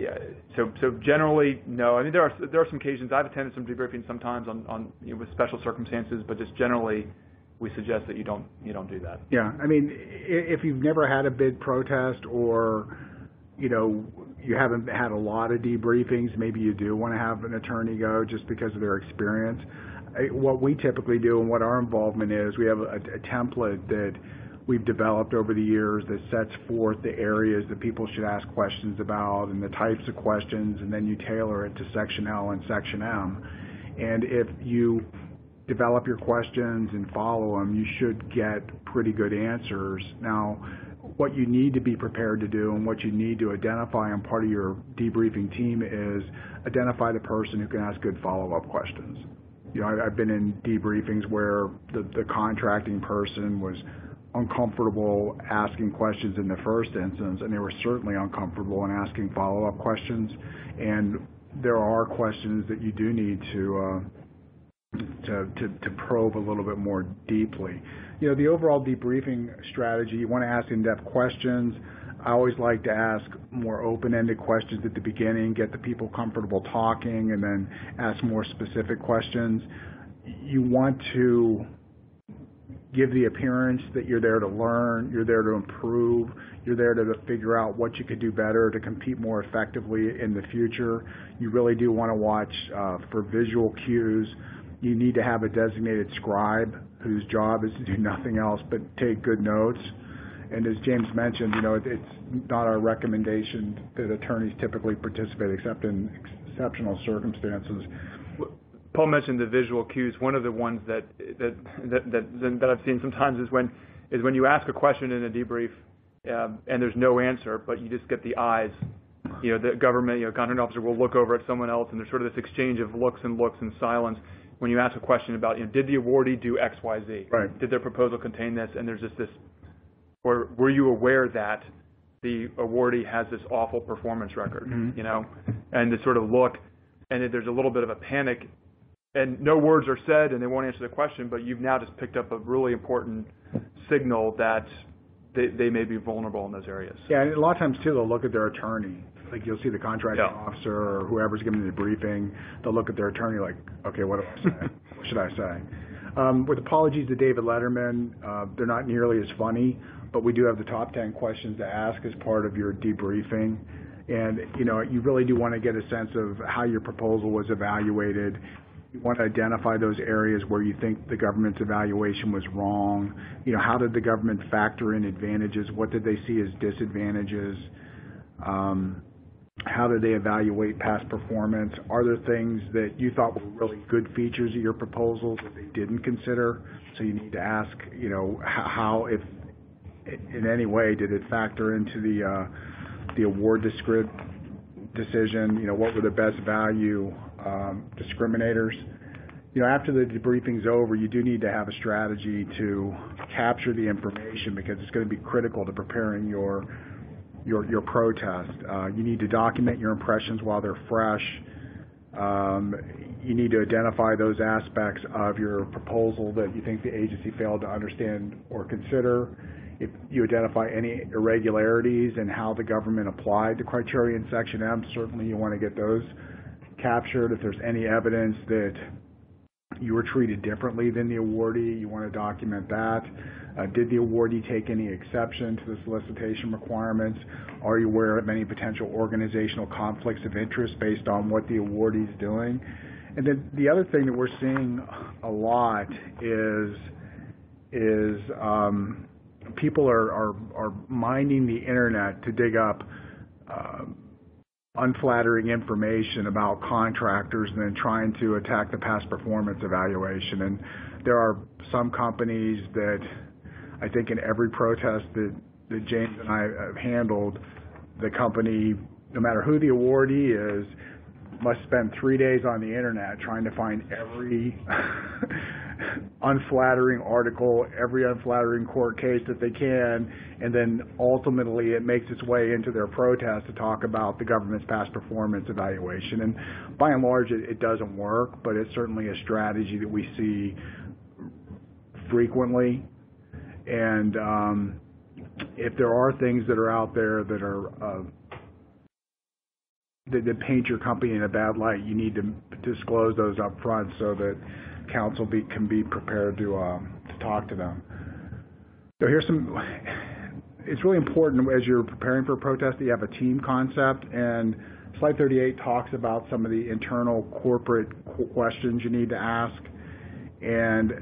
yeah, so so generally, no. I mean, there are there are some occasions I've attended some debriefings sometimes on you know, with special circumstances, but just generally, we suggest that you don't you don't do that. Yeah, I mean, if you've never had a bid protest or you know you haven't had a lot of debriefings, maybe you do want to have an attorney go just because of their experience what we typically do and what our involvement is, we have a template that we've developed over the years that sets forth the areas that people should ask questions about and the types of questions, and then you tailor it to Section L and Section M. And if you develop your questions and follow them, you should get pretty good answers. Now, what you need to be prepared to do and what you need to identify on part of your debriefing team is identify the person who can ask good follow-up questions. You know, I've been in debriefings where the, the contracting person was uncomfortable asking questions in the first instance, and they were certainly uncomfortable in asking follow-up questions. And there are questions that you do need to, uh, to, to, to probe a little bit more deeply. You know, the overall debriefing strategy, you want to ask in-depth questions. I always like to ask more open-ended questions at the beginning, get the people comfortable talking, and then ask more specific questions. You want to give the appearance that you're there to learn, you're there to improve, you're there to figure out what you could do better to compete more effectively in the future. You really do want to watch uh, for visual cues. You need to have a designated scribe whose job is to do nothing else but take good notes. And as James mentioned, you know, it, it's not our recommendation that attorneys typically participate except in exceptional circumstances. Paul mentioned the visual cues. One of the ones that that that that, that I've seen sometimes is when is when you ask a question in a debrief um, and there's no answer, but you just get the eyes. You know, the government, you know, contracting officer will look over at someone else, and there's sort of this exchange of looks and looks and silence when you ask a question about, you know, did the awardee do X, Y, Z? Right. Did their proposal contain this? And there's just this or were you aware that the awardee has this awful performance record, mm-hmm. you know, and to sort of look, and there's a little bit of a panic, and no words are said, and they won't answer the question, but you've now just picked up a really important signal that they, they may be vulnerable in those areas. Yeah, and a lot of times too, they'll look at their attorney. Like you'll see the contracting yeah. officer or whoever's giving the briefing, they'll look at their attorney like, okay, what do I say? what should I say? Um, with apologies to David Letterman, uh, they're not nearly as funny, but we do have the top 10 questions to ask as part of your debriefing. And, you know, you really do want to get a sense of how your proposal was evaluated. You want to identify those areas where you think the government's evaluation was wrong. You know, how did the government factor in advantages? What did they see as disadvantages? Um, how did they evaluate past performance? Are there things that you thought were really good features of your proposals that they didn't consider? So you need to ask, you know, how, if in any way, did it factor into the uh, the award decision? You know, what were the best value um, discriminators? You know, after the debriefing's over, you do need to have a strategy to capture the information because it's going to be critical to preparing your your, your protest. Uh, you need to document your impressions while they're fresh. Um, you need to identify those aspects of your proposal that you think the agency failed to understand or consider. If you identify any irregularities in how the government applied the criteria in Section M, certainly you want to get those captured. If there's any evidence that you were treated differently than the awardee, you want to document that. Uh, did the awardee take any exception to the solicitation requirements? Are you aware of any potential organizational conflicts of interest based on what the awardee is doing? And then the other thing that we're seeing a lot is is um, people are, are are mining the internet to dig up uh, unflattering information about contractors and then trying to attack the past performance evaluation. And there are some companies that I think in every protest that, that James and I have handled, the company, no matter who the awardee is, must spend three days on the internet trying to find every unflattering article, every unflattering court case that they can, and then ultimately it makes its way into their protest to talk about the government's past performance evaluation. And by and large, it, it doesn't work, but it's certainly a strategy that we see frequently and um, if there are things that are out there that are uh, that, that paint your company in a bad light, you need to disclose those up front so that counsel be, can be prepared to um, to talk to them. So here's some. It's really important as you're preparing for a protest that you have a team concept, and slide 38 talks about some of the internal corporate questions you need to ask and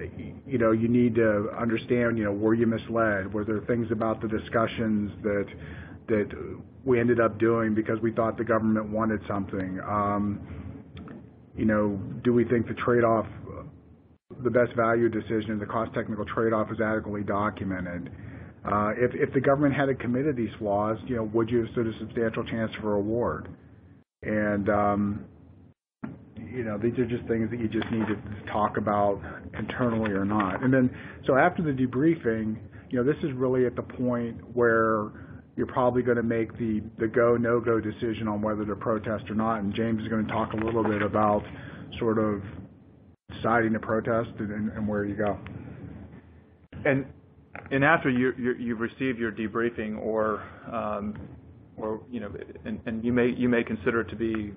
you know you need to understand you know were you misled were there things about the discussions that that we ended up doing because we thought the government wanted something um, you know do we think the trade-off the best value decision the cost technical trade-off is adequately documented uh, if, if the government hadn't committed these flaws you know would you have stood a substantial chance for award and um, you know, these are just things that you just need to talk about internally or not. And then, so after the debriefing, you know, this is really at the point where you're probably going to make the, the go, no go decision on whether to protest or not. And James is going to talk a little bit about sort of deciding to protest and, and where you go. And and after you, you you've received your debriefing, or um, or you know, and, and you may you may consider it to be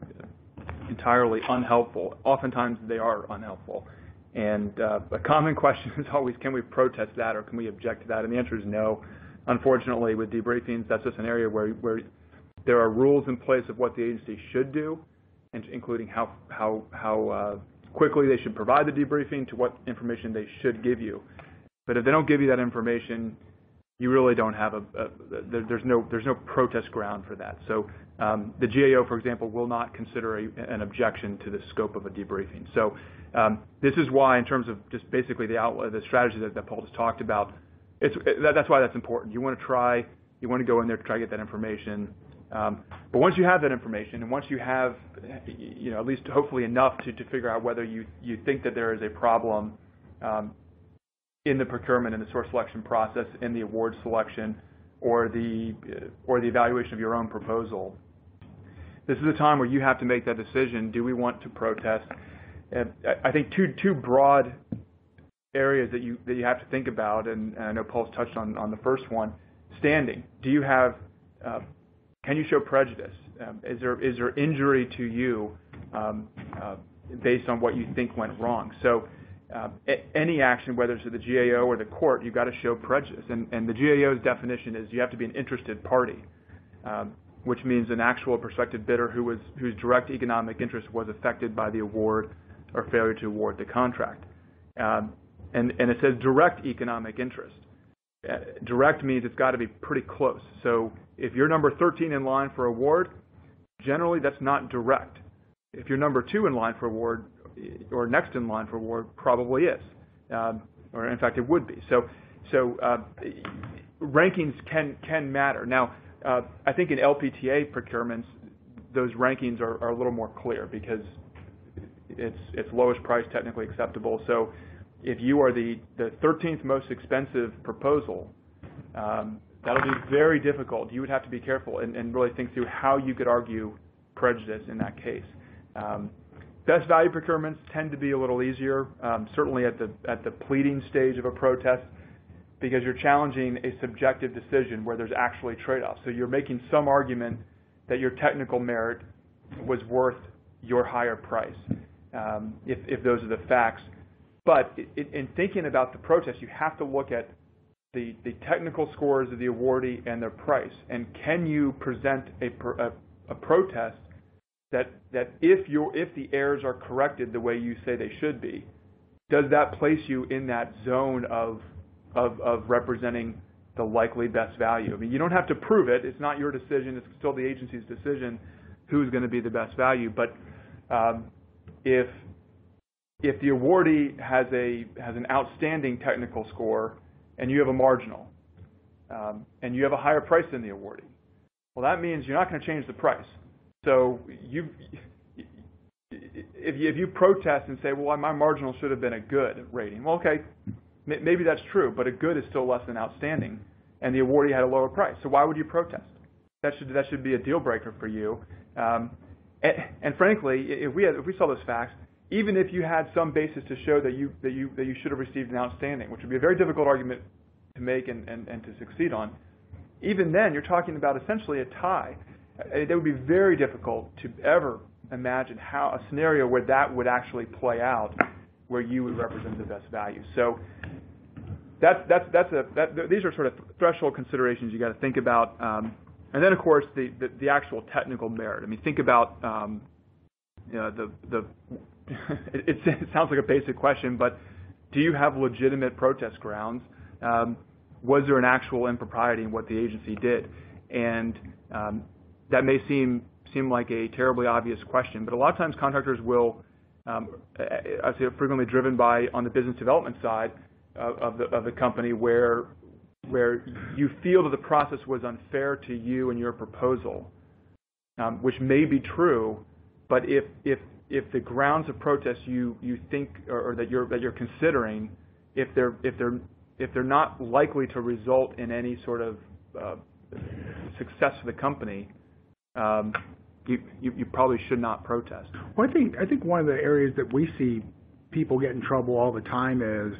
entirely unhelpful. Oftentimes they are unhelpful. And uh, a common question is always, can we protest that or can we object to that? And the answer is no. Unfortunately, with debriefings, that's just an area where, where there are rules in place of what the agency should do, and including how, how, how uh, quickly they should provide the debriefing to what information they should give you. But if they don't give you that information, you really don't have a, a there's no there's no protest ground for that. So um, the GAO, for example, will not consider a, an objection to the scope of a debriefing. So um, this is why, in terms of just basically the outlet, the strategy that, that Paul just talked about, it's that, that's why that's important. You want to try, you want to go in there to try to get that information. Um, but once you have that information, and once you have, you know, at least hopefully enough to, to figure out whether you, you think that there is a problem um, in the procurement and the source selection process, in the award selection, or the or the evaluation of your own proposal. This is a time where you have to make that decision. Do we want to protest? I think two two broad areas that you that you have to think about, and, and I know Paul's touched on on the first one. Standing. Do you have? Uh, can you show prejudice? Um, is there is there injury to you um, uh, based on what you think went wrong? So uh, any action, whether it's to the GAO or the court, you've got to show prejudice. And, and the GAO's definition is you have to be an interested party, um, which means an actual prospective bidder who was, whose direct economic interest was affected by the award or failure to award the contract. And, and it says direct economic interest. Uh, direct means it's got to be pretty close. So if you're number 13 in line for award, generally that's not direct. If you're number two in line for award or next in line for award, probably is, um, or in fact it would be. So, so uh, rankings can can matter. Now, uh, I think in LPTA procurements, those rankings are, are a little more clear because it's it's lowest price technically acceptable. So, if you are the the 13th most expensive proposal, um, that'll be very difficult. You would have to be careful and, and really think through how you could argue prejudice in that case. Um, best value procurements tend to be a little easier, um, certainly at the at the pleading stage of a protest, because you're challenging a subjective decision where there's actually trade-offs. So you're making some argument that your technical merit was worth your higher price, um, if, if those are the facts. But in thinking about the protest, you have to look at the, the technical scores of the awardee and their price. And can you present a, a, a protest that, that if, you if the errors are corrected the way you say they should be, does that place you in that zone of, of, of representing the likely best value? I mean, you don't have to prove it. It's not your decision. It's still the agency's decision who's going to be the best value. But um, if if the awardee has a has an outstanding technical score and you have a marginal, um, and you have a higher price than the awardee. Well, that means you're not going to change the price. So you, if you, if you protest and say, well, my marginal should have been a good rating, well, okay, maybe that's true, but a good is still less than outstanding, and the awardee had a lower price. So why would you protest? That should that should be a deal breaker for you. Um, and, and, frankly, if we had, if we saw those facts, even if you had some basis to show that you that you that you should have received an outstanding, which would be a very difficult argument to make and, and, and to succeed on, even then you're talking about essentially a tie. It would be very difficult to ever imagine how a scenario where that would actually play out, where you would represent the best value. So that's that's that's a that, these are sort of threshold considerations you got to think about. Um, and then of course the, the, the actual technical merit. I mean, think about um, you know, the the it, sounds like a basic question, but do you have legitimate protest grounds? Um, was there an actual impropriety in what the agency did? And um, that may seem seem like a terribly obvious question, but a lot of times contractors will, um, I say, frequently driven by on the business development side of, of the of the company where where you feel that the process was unfair to you and your proposal, um, which may be true, but if if if the grounds of protest you you think or, or that you're that you're considering, if they're if they're if they're not likely to result in any sort of uh, success for the company, um, you, you, you probably should not protest. Well, I think I think one of the areas that we see people get in trouble all the time is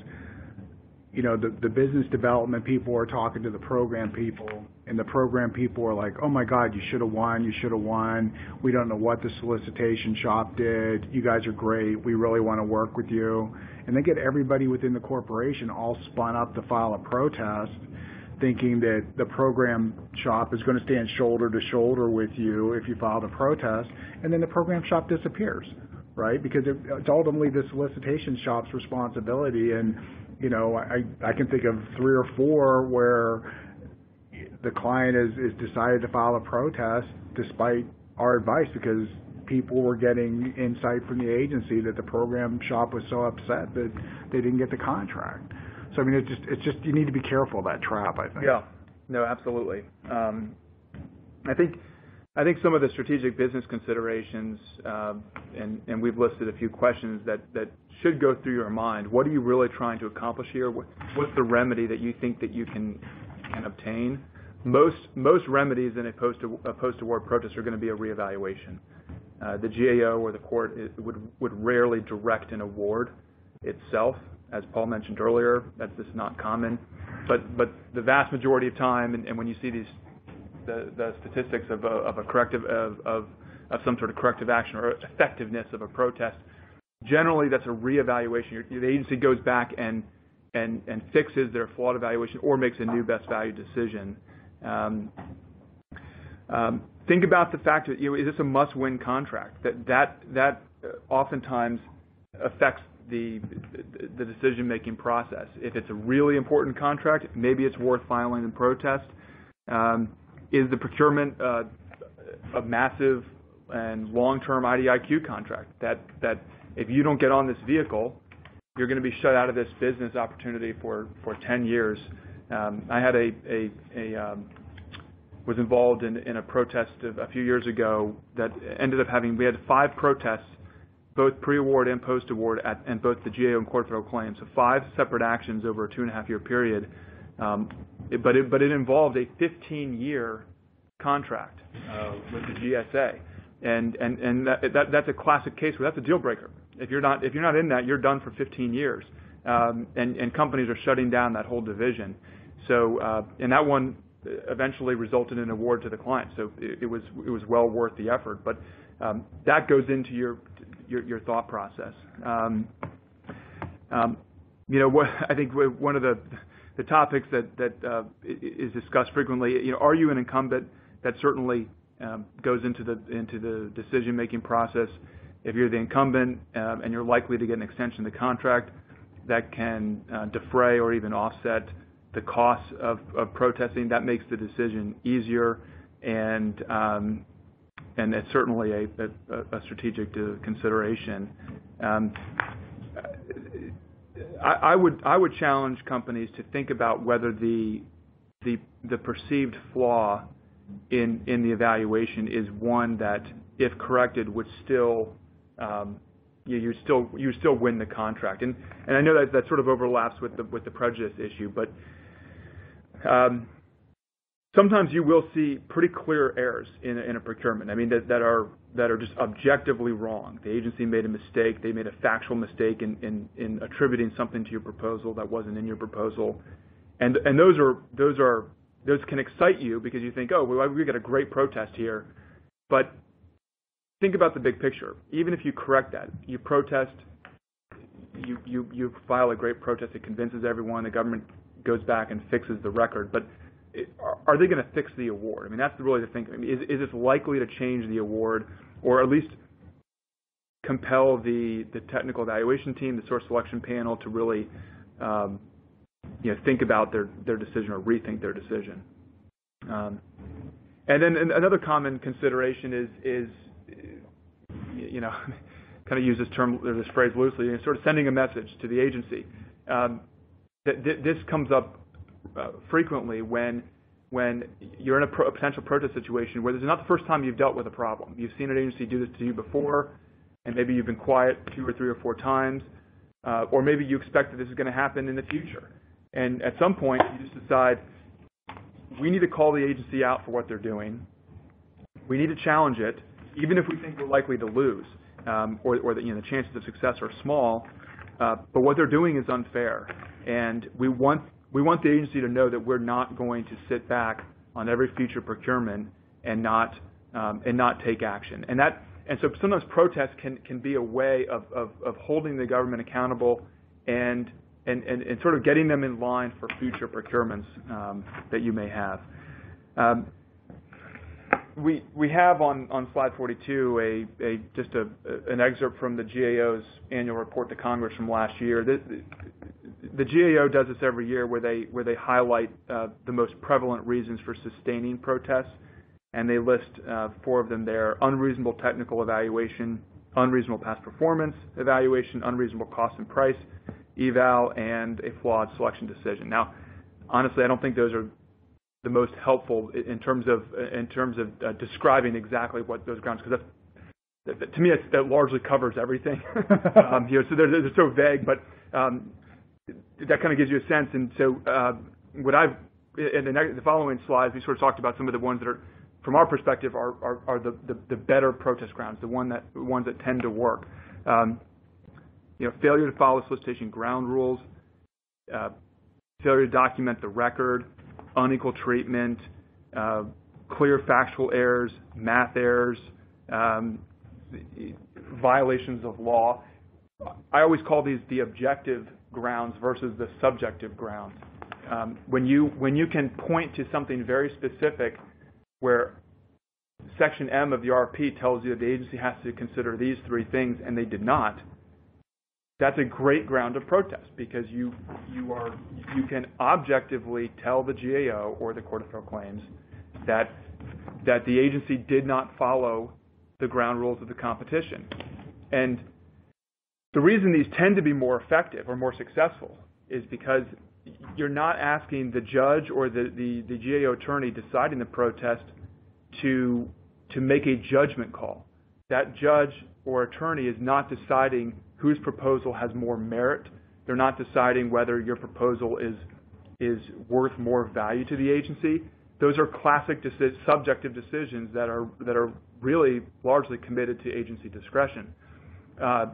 you know, the, the business development people are talking to the program people, and the program people are like, oh my God, you should have won, you should have won. We don't know what the solicitation shop did. You guys are great. We really want to work with you. And they get everybody within the corporation all spun up to file a protest, thinking that the program shop is going to stand shoulder to shoulder with you if you file the protest, and then the program shop disappears, right? Because it's ultimately the solicitation shop's responsibility. and you know, I, I can think of three or four where the client has, is decided to file a protest despite our advice because people were getting insight from the agency that the program shop was so upset that they didn't get the contract. So I mean, it's just it's just you need to be careful of that trap. I think. Yeah. No, absolutely. Um, I think I think some of the strategic business considerations, uh, and, and we've listed a few questions that, that should go through your mind. What are you really trying to accomplish here? What, what's the remedy that you think that you can, can obtain? Most, most remedies in a post, a post-award protest are going to be a reevaluation. Uh, the GAO or the court would, would rarely direct an award itself. As Paul mentioned earlier, that's just not common. But, but the vast majority of time, and, and when you see these the, the statistics of a, of a corrective of, of, of some sort of corrective action or effectiveness of a protest, generally that's a reevaluation. Your, the agency goes back and and and fixes their flawed evaluation or makes a new best value decision. Um, um, think about the fact that is this a must-win contract? That that that oftentimes affects the the decision-making process. If it's a really important contract, maybe it's worth filing a protest. Um, is the procurement uh, a massive and long-term IDIQ contract that that if you don't get on this vehicle, you're going to be shut out of this business opportunity for for 10 years. Um, I had a a, a um, was involved in, in a protest a few years ago that ended up having we had five protests, both pre-award and post-award, and both the GAO and Court Federal Claims. So five separate actions over a two and a half year period. Um, it, but it but it involved a 15 year contract uh, with the GSA, and and and that, that that's a classic case where that's a deal breaker. If you're not if you're not in that, you're done for 15 years, um, and and companies are shutting down that whole division. So uh, and that one eventually resulted in an award to the client. So it, it was it was well worth the effort. But um, that goes into your your, your thought process. Um, um, you know, what, I think one of the the topics that that uh, is discussed frequently. You know, are you an incumbent? That certainly um, goes into the into the decision making process. If you're the incumbent um, and you're likely to get an extension of the contract, that can uh, defray or even offset the costs of, of protesting. That makes the decision easier, and um, and it's certainly a, a, a strategic consideration. Um, I, I, would I would challenge companies to think about whether the the the perceived flaw in in the evaluation is one that, if corrected, would still um, you, you still you still win the contract. And and I know that that sort of overlaps with the with the prejudice issue, but Um, sometimes you will see pretty clear errors in a, in a procurement. I mean that, that are that are just objectively wrong. The agency made a mistake. They made a factual mistake in, in, in attributing something to your proposal that wasn't in your proposal, and and those are those are those can excite you because you think, oh, well, we got a great protest here, but think about the big picture. Even if you correct that, you protest, you you you file a great protest. It convinces everyone. The government goes back and fixes the record, but are they going to fix the award? I mean, that's really the thing. I mean, is, is this likely to change the award, or at least compel the the technical evaluation team, the source selection panel, to really um, you know think about their their decision or rethink their decision. Um, and then another common consideration is is you know kind of use this term or this phrase loosely, you know, sort of sending a message to the agency. Um, this comes up uh, frequently when when you're in a, potential protest situation where this is not the first time you've dealt with a problem. You've seen an agency do this to you before, and maybe you've been quiet two or three or four times, uh, or maybe you expect that this is going to happen in the future. And at some point, you just decide we need to call the agency out for what they're doing. We need to challenge it, even if we think we're likely to lose, um, or, or that you know the chances of success are small. Uh, but what they're doing is unfair, and we want we want the agency to know that we're not going to sit back on every future procurement and not um, and not take action. And that and so sometimes protests can can be a way of of, of holding the government accountable and and, and, and sort of getting them in line for future procurements um, that you may have. Um, we we have on, on slide 42 a, a just a, an excerpt from the GAO's annual report to Congress from last year. The, the GAO does this every year where they where they highlight uh, the most prevalent reasons for sustaining protests, and they list uh, four of them there: unreasonable technical evaluation, unreasonable past performance evaluation, unreasonable cost and price eval, and a flawed selection decision. Now, honestly, I don't think those are the most helpful in terms of in terms of uh, describing exactly what those grounds because that's that, to me that largely covers everything. um, you know, so they're, they're so vague, but um, that kind of gives you a sense. And so, uh, what I've in the, next, the following slides, we sort of talked about some of the ones that are, from our perspective, are, are, are the, the, the, better protest grounds, the one that ones that tend to work. Um, you know, failure to follow solicitation ground rules, uh, failure to document the record, unequal treatment, uh, clear factual errors, math errors, um, violations of law. I always call these the objective grounds versus the subjective grounds. Um, when you when you can point to something very specific, where Section M of the RP tells you that the agency has to consider these three things and they did not, that's a great ground of protest because you you are you can objectively tell the GAO or the Court of Federal Claims that that the agency did not follow the ground rules of the competition. And the reason these tend to be more effective or more successful is because you're not asking the judge or the, the, the GAO attorney deciding the protest to, to make a judgment call. That judge or attorney is not deciding whose proposal has more merit. They're not deciding whether your proposal is, is worth more value to the agency. Those are classic deci- subjective decisions that are, that are really largely committed to agency discretion. Uh,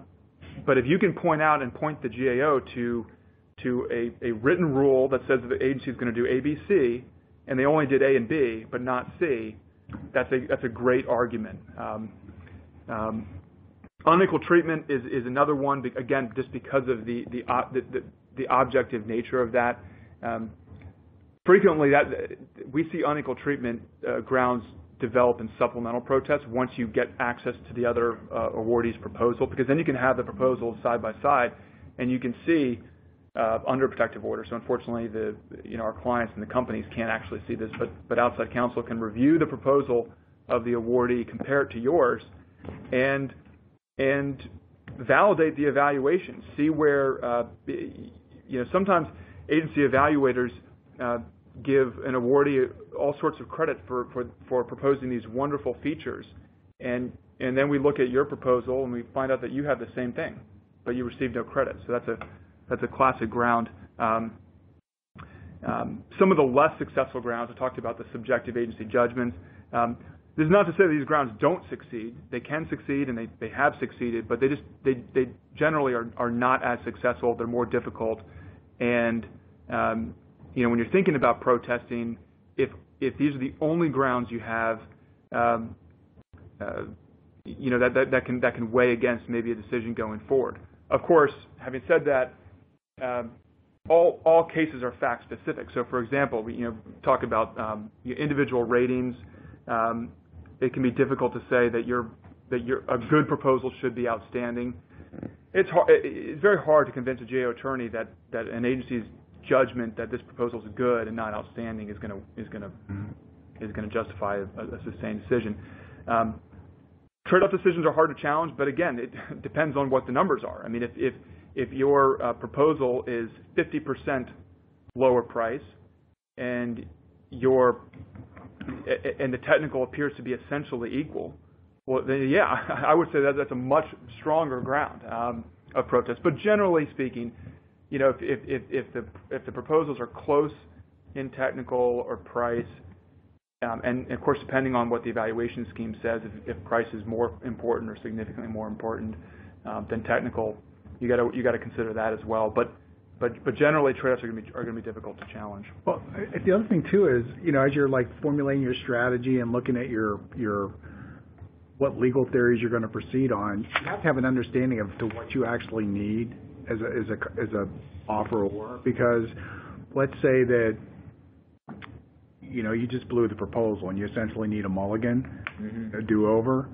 but if you can point out and point the GAO to to a, a written rule that says that the agency is going to do A, B, C, and they only did A and B, but not C, that's a that's a great argument. Um, um, unequal treatment is, another one. Again, just because of the the uh, objective nature of that. Um, frequently, that we see unequal treatment uh, grounds develop in supplemental protests once you get access to the other uh, awardee's proposal, because then you can have the proposals side by side, and you can see under protective order. So unfortunately, the you know our clients and the companies can't actually see this, but but outside counsel can review the proposal of the awardee, compare it to yours, and and validate the evaluation. See where uh, you know sometimes agency evaluators uh, give an awardee all sorts of credit for, for for proposing these wonderful features, and and then we look at your proposal and we find out that you have the same thing, but you received no credit. So that's a that's a classic ground. Um, um, some of the less successful grounds, I talked about the subjective agency judgments. Um, this is not to say that these grounds don't succeed. They can succeed, and they, they have succeeded, but they just they, they generally are, are not as successful. They're more difficult, and um, you know when you're thinking about protesting, if if these are the only grounds you have, um, uh, you know that, that that can that can weigh against maybe a decision going forward. Of course, having said that, um, all, all cases are fact specific. So, for example, we you know talk about um, individual ratings. Um, it can be difficult to say that your that your a good proposal should be outstanding. It's hard, it's very hard to convince a GAO attorney that that an agency's judgment that this proposal is good and not outstanding is going to is going to is going to justify a, a, sustained decision. Um, trade-off decisions are hard to challenge, but again, it depends on what the numbers are. I mean, if if if your uh, proposal is 50% lower price and your and the technical appears to be essentially equal, well, then yeah, I would say that that's a much stronger ground um, of protest. But generally speaking, you know, if, if, if, the if the proposals are close in technical or price, um, and of course, depending on what the evaluation scheme says, if, if price is more important or significantly more important um, than technical, you got to you got to consider that as well. But but but generally trade-offs are going to be are going to be difficult to challenge. Well, the other thing too is you know as you're like formulating your strategy and looking at your your what legal theories you're going to proceed on, you have to have an understanding of to what you actually need as a as a as a offeror because let's say that you know you just blew the proposal and you essentially need a mulligan, mm-hmm. a do-over.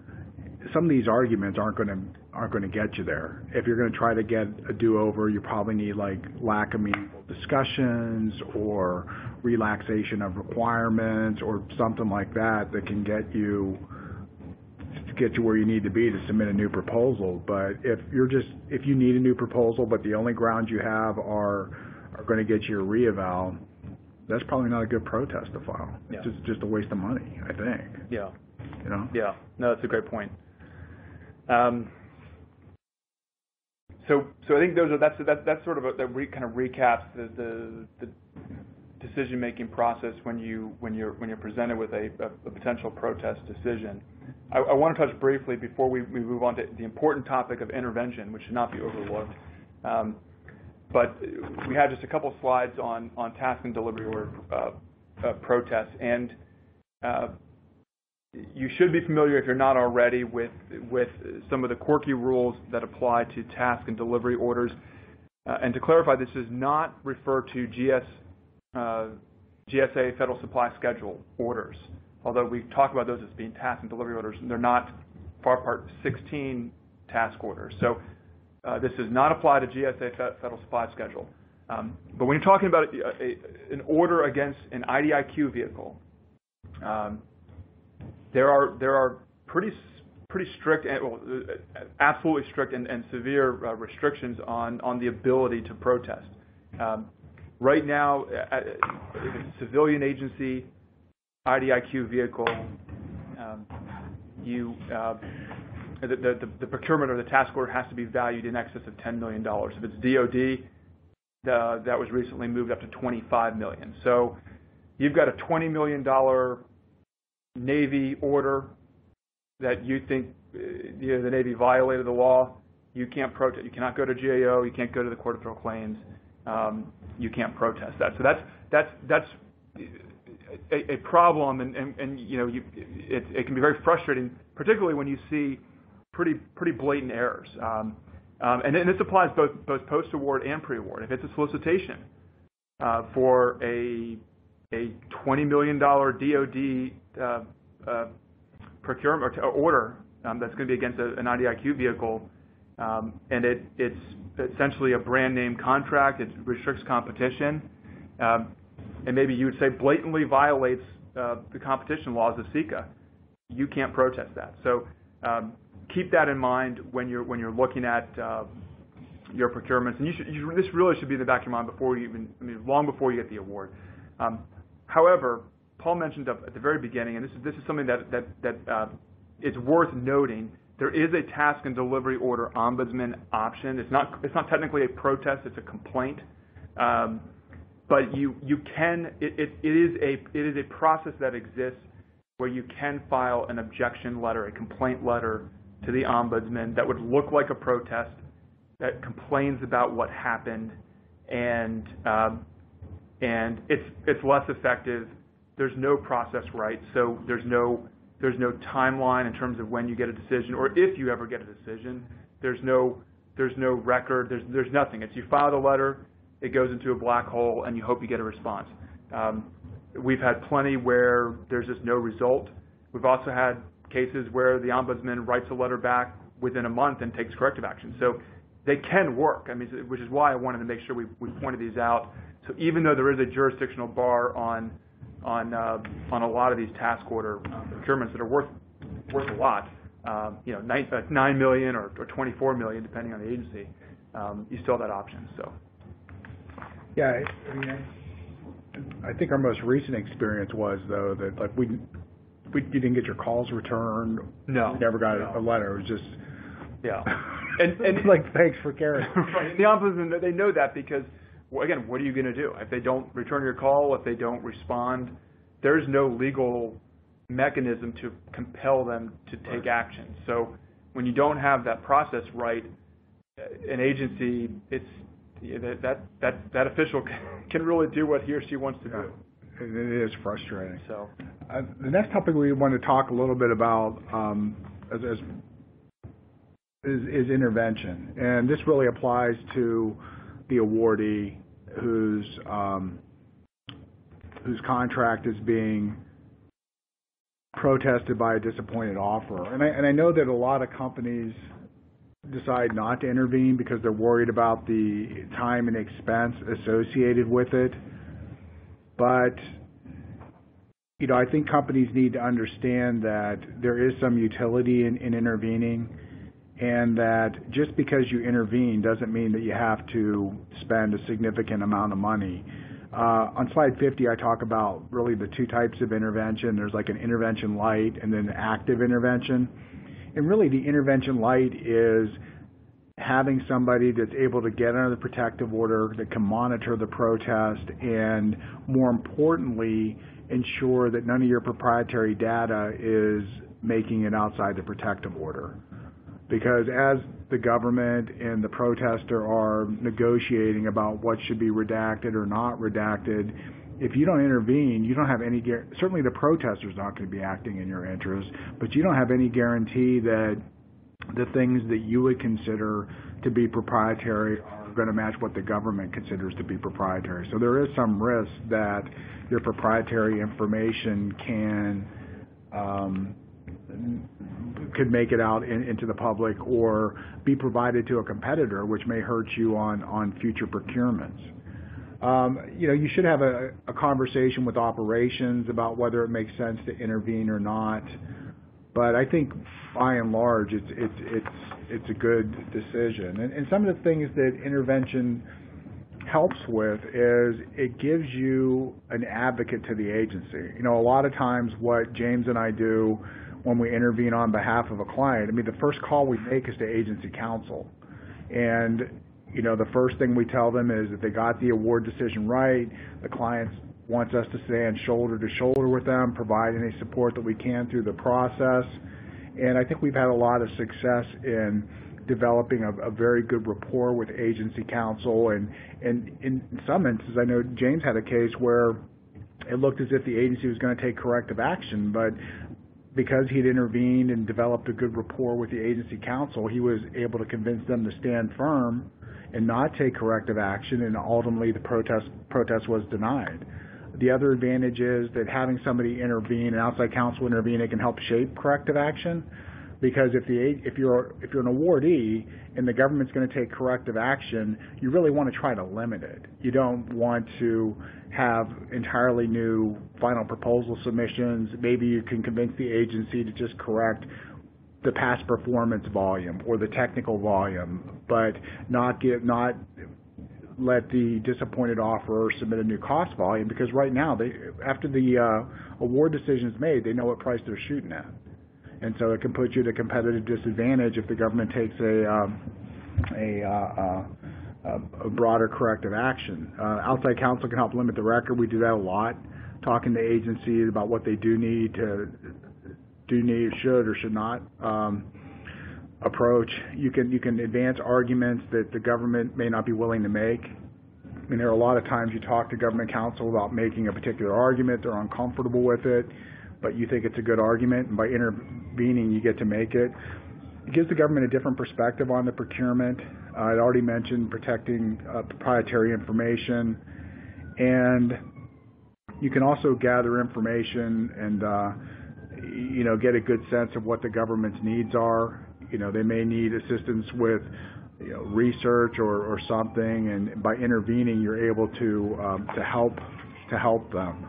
Some of these arguments aren't going to aren't going to get you there. If you're going to try to get a do-over, you probably need like lack of meaningful discussions or relaxation of requirements or something like that that can get you to get you where you need to be to submit a new proposal. But if you're just if you need a new proposal, but the only grounds you have are are going to get you a reeval, that's probably not a good protest to file. Yeah. It's just just a waste of money, I think. Yeah. You know. Yeah. No, that's a great point. Um, so, so I think those are that's that, that's sort of a, that kind of recaps the, decision-making process when you when you're when you're presented with a, potential protest decision. I, want to touch briefly before we, move on to the important topic of intervention, which should not be overlooked. Um, but we have just a couple slides on on task and delivery order uh, uh, protests, and uh, you should be familiar, if you're not already, with, with some of the quirky rules that apply to task and delivery orders. Uh, and to clarify, this does not refer to GS, uh, GSA Federal Supply Schedule orders, although we talk about those as being task and delivery orders. And they're not FAR Part 16 task orders. So uh, this does not apply to GSA Federal Supply Schedule. Um, but when you're talking about a, a, an order against an IDIQ vehicle, um, there are there are pretty pretty strict, well, uh, absolutely strict and severe uh, restrictions on on the ability to protest. Um, right now, uh, civilian agency, IDIQ vehicle, um, you the the procurement or the task order has to be valued in excess of $10 million. If it's DoD, that was recently moved up to 25 million. So you've got a $20 million Navy order that you think uh, the Navy violated the law, you can't protest. You cannot go to GAO, you can't go to the Court of Federal Claims, um, you can't protest that. So that's that's that's a problem and, and you know, it can be very frustrating, particularly when you see pretty pretty blatant errors. Um, um and this applies both post-award and pre-award. If it's a solicitation uh, for a a $20 million DoD Uh, uh, procurement or order um, that's gonna be against an IDIQ vehicle, um, and it's essentially a brand name contract, it restricts competition, um, and maybe you would say blatantly violates uh, the competition laws of CICA, you can't protest that. So keep that in mind when you're when you're looking at your procurements. And this really should be in the back of your mind before you even, I mean, long before you get the award. However, Paul mentioned at the very beginning, and this is this is something that that that uh, it's worth noting, there is a task and delivery order ombudsman option. It's not it's not technically a protest, it's a complaint. Um, but you you can. it It is a it is a process that exists where you can file an objection letter, a complaint letter to the ombudsman that would look like a protest, that complains about what happened, and um, and it's it's less effective. There's no process right, so there's no there's no timeline in terms of when you get a decision or if you ever get a decision. There's no there's no record. There's there's nothing. It's you file the letter, it goes into a black hole, and you hope you get a response. Um, we've had plenty where there's just no result. We've also had cases where the ombudsman writes a letter back within a month and takes corrective action. So they can work. I mean, which is why I wanted to make sure we, we pointed these out. So even though there is a jurisdictional bar on Uh, a lot of these task order procurements that are worth worth a lot, um, you know, $9 uh, million or 24 million, depending on the agency, um, you still have that option. So. Yeah. I mean, I think our most recent experience was, though, that, like, we you didn't get your calls returned. No. You never got a letter. It was just. Yeah. And and like, thanks for caring. Right. The ombudsman, they know that because, again, what are you gonna do? If they don't return your call, if they don't respond, there's no legal mechanism to compel them to take action. So when you don't have that process right, an agency, it's that that that official can really do what he or she wants to do. It is frustrating. So. Uh, the next topic we want to talk a little bit about um, is is intervention. And this really applies to the awardee whose um, whose contract is being protested by a disappointed offeror. I and I know that a lot of companies decide not to intervene because they're worried about the time and expense associated with it. But you know, I think companies need to understand that there is some utility in, in intervening, and that just because you intervene doesn't mean that you have to spend a significant amount of money. Uh, on slide 50, I talk about really the two types of intervention. There's like an intervention light and then active intervention. And really, the intervention light is having somebody that's able to get under the protective order, that can monitor the protest, and more importantly, ensure that none of your proprietary data is making it outside the protective order. Because as the government and the protester are negotiating about what should be redacted or not redacted, if you don't intervene, you don't have any. Certainly, the protester's not gonna be acting in your interest, but you don't have any guarantee that the things that you would consider to be proprietary are gonna match what the government considers to be proprietary. So there is some risk that your proprietary information um, could make it out into the public or be provided to a competitor, which may hurt you on on future procurements. Um, you know, you should have a conversation with operations about whether it makes sense to intervene or not. But I think by and large, it's it's it's it's a good decision. And, and some of the things that intervention helps with is it gives you an advocate to the agency. You know, a lot of times what James and I do when we intervene on behalf of a client, I mean, the first call we make is to agency counsel. And, you know, the first thing we tell them is that they got the award decision right, the client wants us to stand shoulder to shoulder with them, provide any support that we can through the process. And I think we've had a lot of success in developing a, a very good rapport with agency counsel. And, and in some instances, I know James had a case where it looked as if the agency was going to take corrective action, but because he'd intervened and developed a good rapport with the agency counsel, he was able to convince them to stand firm and not take corrective action, and ultimately the protest protest was denied. The other advantage is that having somebody intervene, an outside counsel intervene, it can help shape corrective action because if the if you're if you're an awardee and the government's going to take corrective action, you really want to try to limit it. You don't want to have entirely new final proposal submissions. Maybe you can convince the agency to just correct the past performance volume or the technical volume, but not give not let the disappointed offerer submit a new cost volume because right now they after the uh, award decision is made, they know what price they're shooting at and so it can put you at a competitive disadvantage if the government takes a um, a, uh, uh, a broader corrective action. Uh, outside counsel can help limit the record. We do that a lot, talking to agencies about what they do need to do need, should or should not um, approach. You can you can advance arguments that the government may not be willing to make. I mean, there are a lot of times you talk to government counsel about making a particular argument, they're uncomfortable with it but you think it's a good argument, and by intervening, you get to make it. It gives the government a different perspective on the procurement. Uh, I'd already mentioned protecting uh, proprietary information, and you can also gather information and uh, you know get a good sense of what the government's needs are. You know, they may need assistance with you know, research or, or something, and by intervening, you're able to um, to help to help them.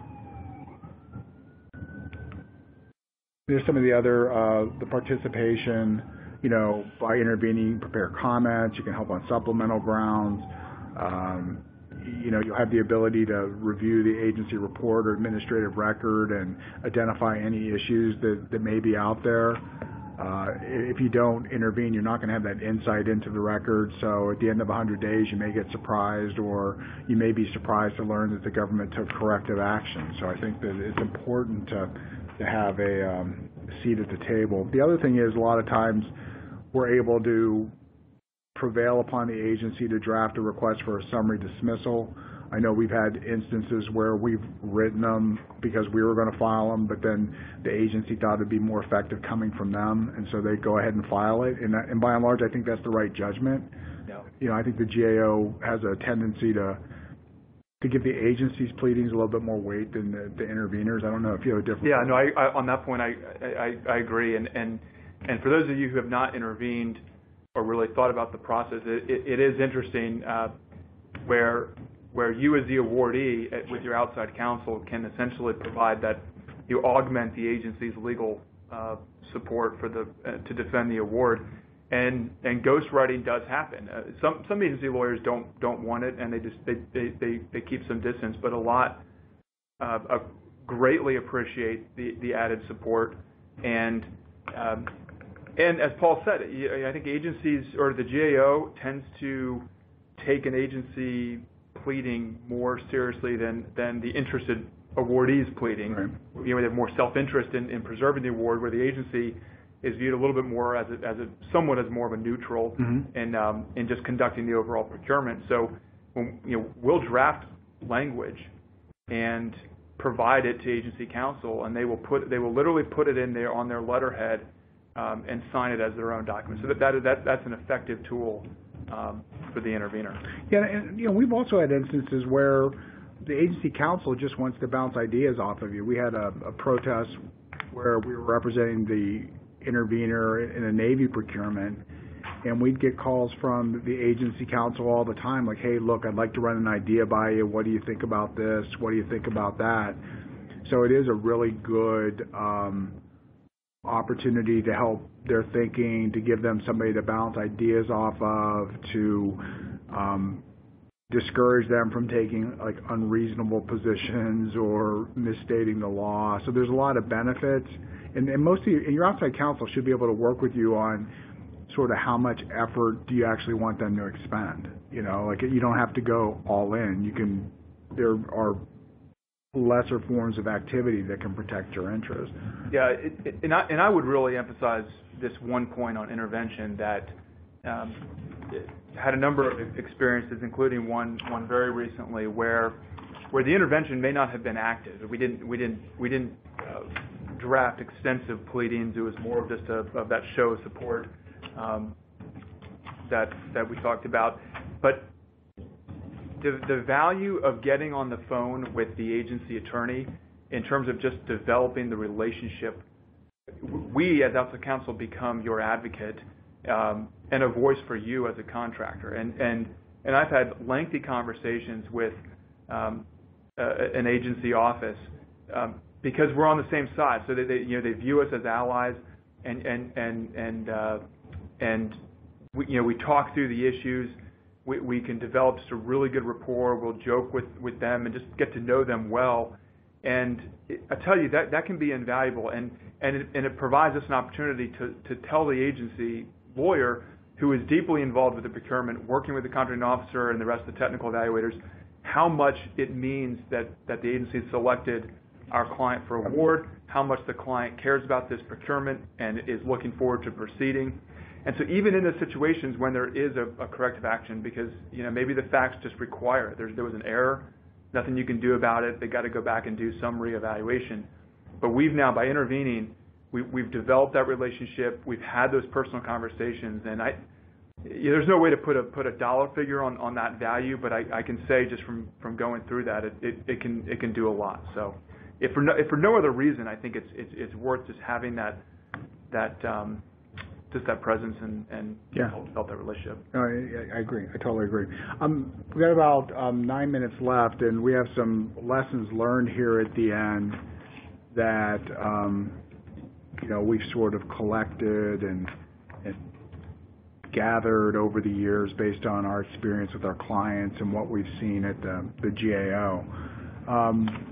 There's some of the other, uh, the participation, you know, by intervening, prepare comments. You can help on supplemental grounds. Um, you know, you'll have the ability to review the agency report or administrative record and identify any issues that, that may be out there. Uh, if you don't intervene, you're not going to have that insight into the record. So at the end of 100 days, you may get surprised, or you may be surprised to learn that the government took corrective action. So I think that it's important to to have a um, seat at the table. The other thing is a lot of times we're able to prevail upon the agency to draft a request for a summary dismissal. I know we've had instances where we've written them because we were going to file them, but then the agency thought it'd be more effective coming from them, and so they go ahead and file it. And, and by and large, I think that's the right judgment. Yeah. You know, I think the GAO has a tendency to to give the agency's pleadings a little bit more weight than the, the interveners. I don't know if you have a different. Yeah, no, I, I, on that point, I, I, I agree. And, and, and for those of you who have not intervened or really thought about the process, it, it, it is interesting uh, where, where you as the awardee at, with your outside counsel can essentially provide that you augment the agency's legal uh, support for the, uh, to defend the award and and ghostwriting does happen. Uh, some some agency lawyers don't don't want it, and they just they they they, they keep some distance. But a lot uh, uh, greatly appreciate the the added support, and um, as Paul said, I think agencies or the GAO tends to take an agency pleading more seriously than than the interested awardees pleading. Right. You know, they have more self-interest in, in preserving the award, where the agency is viewed a little bit more as a, as a somewhat as more of a neutral Mhm. in um, in just conducting the overall procurement. So, when, you know, we'll draft language and provide it to agency counsel, and they will put they will literally put it in there on their letterhead um, and sign it as their own document. So that, that, that that's an effective tool um, for the intervener. Yeah, and you know, we've also had instances where the agency counsel just wants to bounce ideas off of you. We had a, a protest where we were representing the intervener in a Navy procurement, and we'd get calls from the agency counsel all the time, like, "Hey, look, I'd like to run an idea by you. What do you think about this? What do you think about that?" So it is a really good um, opportunity to help their thinking, to give them somebody to bounce ideas off of, to um, discourage them from taking like unreasonable positions or misstating the law. So there's a lot of benefits, and, and most of and your outside counsel should be able to work with you on sort of how much effort do you actually want them to expend. You know, like you don't have to go all in. You can. There are lesser forms of activity that can protect your interest. Yeah, it, and, I, and I would really emphasize this one point on intervention that um, had a number of experiences, including one one very recently, where where the intervention may not have been active. We didn't we didn't we didn't uh, draft extensive pleadings. It was more of just a, of that show of support um, that that we talked about, but the, the value of getting on the phone with the agency attorney in terms of just developing the relationship, we as outside counsel become your advocate um, and a voice for you as a contractor. And and and I've had lengthy conversations with um, uh, an agency office um, because we're on the same side. So they, they you know they view us as allies, and and and and uh, and we you know we talk through the issues we, we can develop just a really good rapport. We'll joke with, with them and just get to know them well. And I tell you that that can be invaluable, and and it, and it provides us an opportunity to to tell the agency lawyer who is deeply involved with the procurement, working with the contracting officer and the rest of the technical evaluators, how much it means that that the agency selected our client for award, how much the client cares about this procurement and is looking forward to proceeding. And so even in the situations when there is a, a corrective action, because you know maybe the facts just require it, there, there was an error, nothing you can do about it. They got to go back and do some reevaluation. But we've now, by intervening, we, we've developed that relationship. We've had those personal conversations, and I, there's no way to put a put a dollar figure on, on that value, but I, I can say just from, from going through that, it, it, it can it can do a lot. So, if for no if for no other reason, I think it's it's, it's worth just having that that um, just that presence and, and Yeah. develop that relationship. No, I, I agree. I totally agree. Um, we got about um, nine minutes left, and we have some lessons learned here at the end that um, you know we've sort of collected and, and gathered over the years based on our experience with our clients and what we've seen at the, the GAO. Um,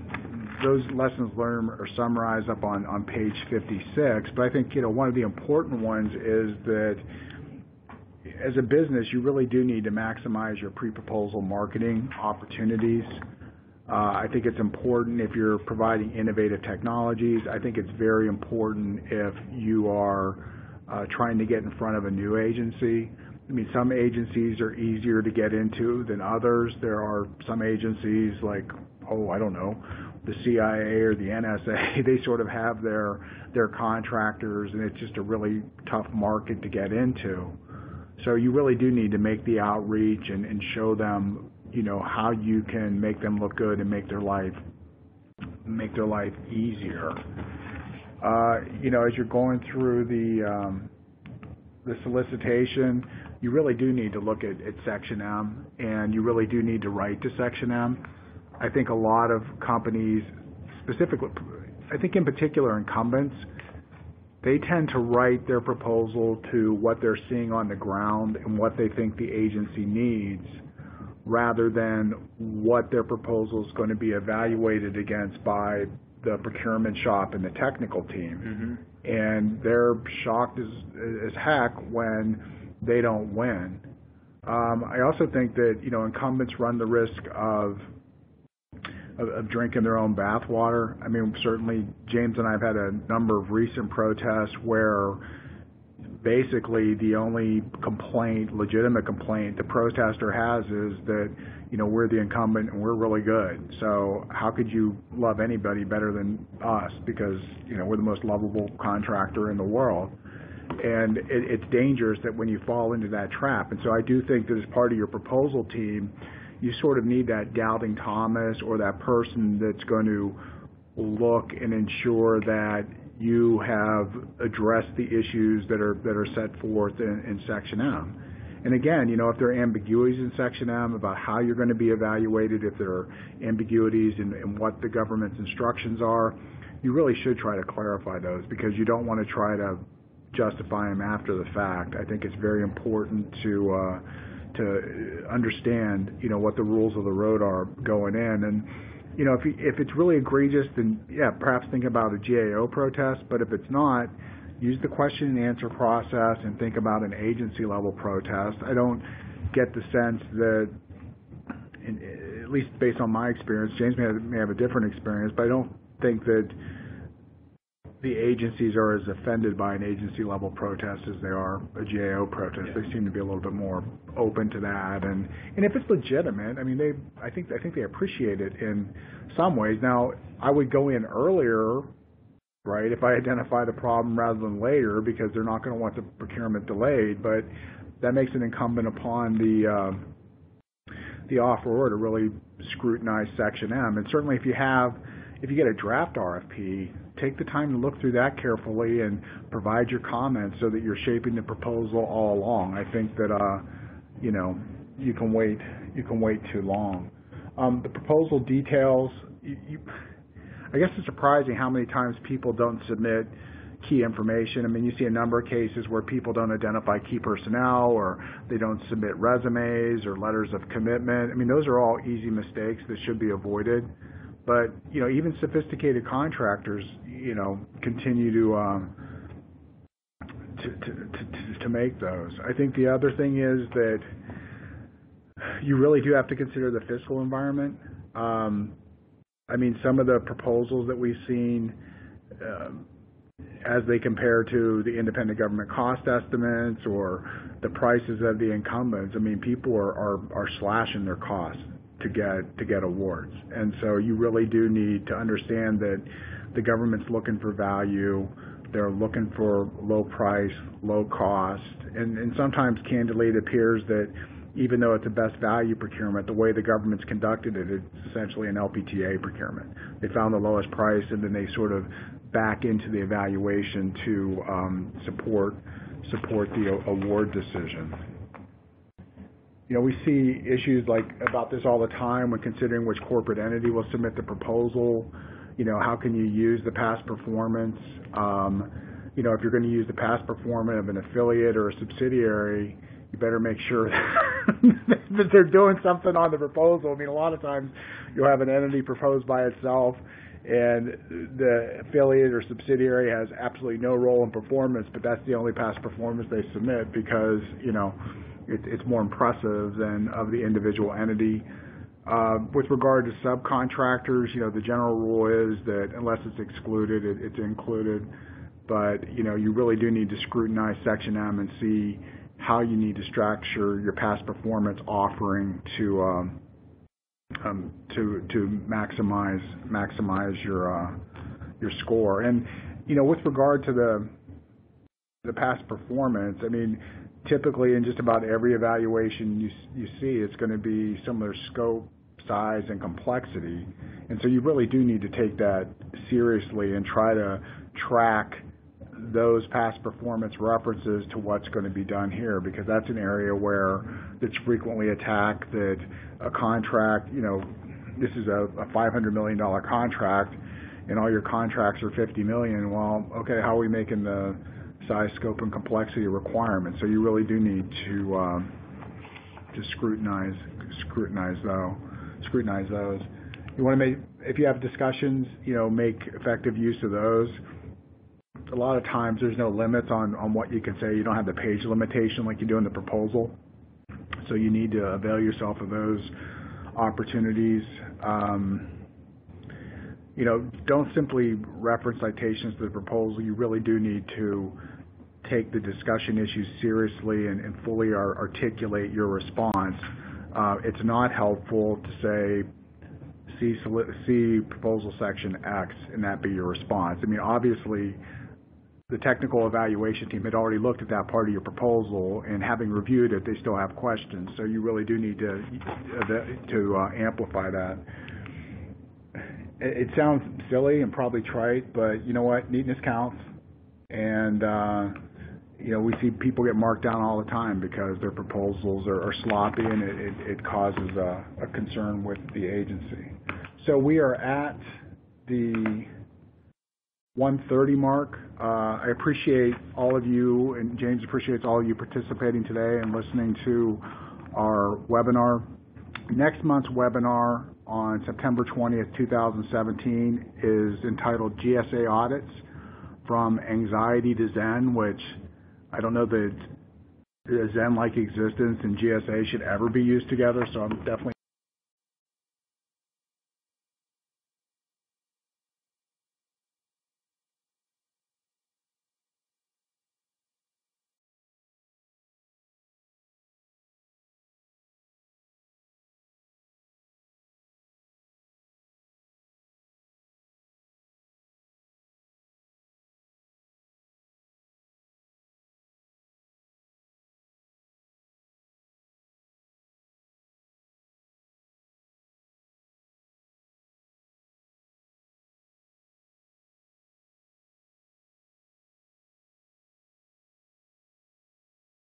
those lessons learned are summarized up on, on page 56. But I think you know one of the important ones is that as a business, you really do need to maximize your pre-proposal marketing opportunities. Uh, I think it's important if you're providing innovative technologies. I think it's very important if you are uh, trying to get in front of a new agency. I mean, some agencies are easier to get into than others. There are some agencies like, oh, I don't know, the CIA or the NSA, they sort of have their their contractors, and it's just a really tough market to get into. So you really do need to make the outreach and, and show them, you know, how you can make them look good and make their life make their life easier. Uh, you know, as you're going through the um, the solicitation, you really do need to look at, at Section M, and you really do need to write to Section M I think a lot of companies, specifically, I think in particular incumbents, they tend to write their proposal to what they're seeing on the ground and what they think the agency needs rather than what their proposal is going to be evaluated against by the procurement shop and the technical team. Mm-hmm. And they're shocked as, as heck when they don't win. Um, I also think that you know incumbents run the risk of of, of drinking their own bathwater. I mean, certainly James and I have had a number of recent protests where basically the only complaint, legitimate complaint the protester has is that, you know, we're the incumbent and we're really good. So how could you love anybody better than us because, you know, we're the most lovable contractor in the world. And it, it's dangerous that when you fall into that trap. And so I do think that as part of your proposal team, you sort of need that doubting Thomas or that person that's going to look and ensure that you have addressed the issues that are that are set forth in, in Section M. And again, you know, if there are ambiguities in Section M about how you're going to be evaluated, if there are ambiguities in, in what the government's instructions are, you really should try to clarify those because you don't want to try to justify them after the fact. I think it's very important to uh, to understand, you know, what the rules of the road are going in. And you know, if you, if it's really egregious, then yeah, perhaps think about a GAO protest. But if it's not, use the question and answer process and think about an agency level protest. I don't get the sense that, at least based on my experience, James may have, may have a different experience, but I don't think that the agencies are as offended by an agency level protest as they are a GAO protest. Yeah. They seem to be a little bit more open to that, and and if it's legitimate, I mean, they I think I think they appreciate it in some ways. Now, I would go in earlier, right, if I identify the problem rather than later, because they're not going to want the procurement delayed. But that makes it incumbent upon the uh, the offeror to really scrutinize Section M, and certainly if you have if you get a draft RFP, take the time to look through that carefully and provide your comments so that you're shaping the proposal all along. I think that uh, you know you can wait you can wait too long. Um, the proposal details. You, you, I guess it's surprising how many times people don't submit key information. I mean, you see a number of cases where people don't identify key personnel or they don't submit resumes or letters of commitment. I mean, those are all easy mistakes that should be avoided. But you know, even sophisticated contractors, you know, continue to um, to, to, to to make those. I think the other thing is that you really do have to consider the fiscal environment. Um, I mean, some of the proposals that we've seen, um, as they compare to the independent government cost estimates or the prices of the incumbents, I mean, people are, are, are slashing their costs to get to get awards. And so you really do need to understand that the government's looking for value. They're looking for low price, low cost, and, and sometimes candidly it appears that even though it's a best value procurement, the way the government's conducted it, it's essentially an LPTA procurement. They found the lowest price and then they sort of back into the evaluation to um, support support the award decision. You know, we see issues like about this all the time when considering which corporate entity will submit the proposal. You know, how can you use the past performance? Um, you know, if you're going to use the past performance of an affiliate or a subsidiary, you better make sure that they're doing something on the proposal. I mean, a lot of times you'll have an entity proposed by itself, and the affiliate or subsidiary has absolutely no role in performance, but that's the only past performance they submit because, you know, it, it's more impressive than of the individual entity. Uh, with regard to subcontractors, you know, the general rule is that unless it's excluded, it, it's included. But, you know, you really do need to scrutinize Section M and see how you need to structure your past performance offering to um, um, to to maximize maximize your uh, your score. And you know, with regard to the the past performance, I mean, typically in just about every evaluation you you see, it's going to be similar scope, size, and complexity. And so you really do need to take that seriously and try to track those past performance references to what's going to be done here because that's an area where it's frequently attacked that a contract, you know, this is a, a $500 million contract and all your contracts are 50 million. Well, okay, how are we making the size, scope, and complexity requirements? So you really do need to um, to scrutinize scrutinize those. Scrutinize those. You want to make if you have discussions, you know, make effective use of those a lot of times there's no limits on, on what you can say. You don't have the page limitation like you do in the proposal. So you need to avail yourself of those opportunities. Um, you know, don't simply reference citations to the proposal. You really do need to take the discussion issues seriously and, and fully ar- articulate your response. Uh, it's not helpful to say, see, see proposal section X and that be your response. I mean, obviously, the technical evaluation team had already looked at that part of your proposal, and having reviewed it, they still have questions. So you really do need to to uh, amplify that. It, it sounds silly and probably trite, but you know what? Neatness counts, and uh, you know we see people get marked down all the time because their proposals are, are sloppy, and it, it, it causes a, a concern with the agency. So we are at the 1:30 mark. Uh, I appreciate all of you, and James appreciates all of you participating today and listening to our webinar. Next month's webinar on September 20th, 2017 is entitled GSA Audits from Anxiety to Zen, which I don't know that Zen-like existence and GSA should ever be used together, so I'm definitely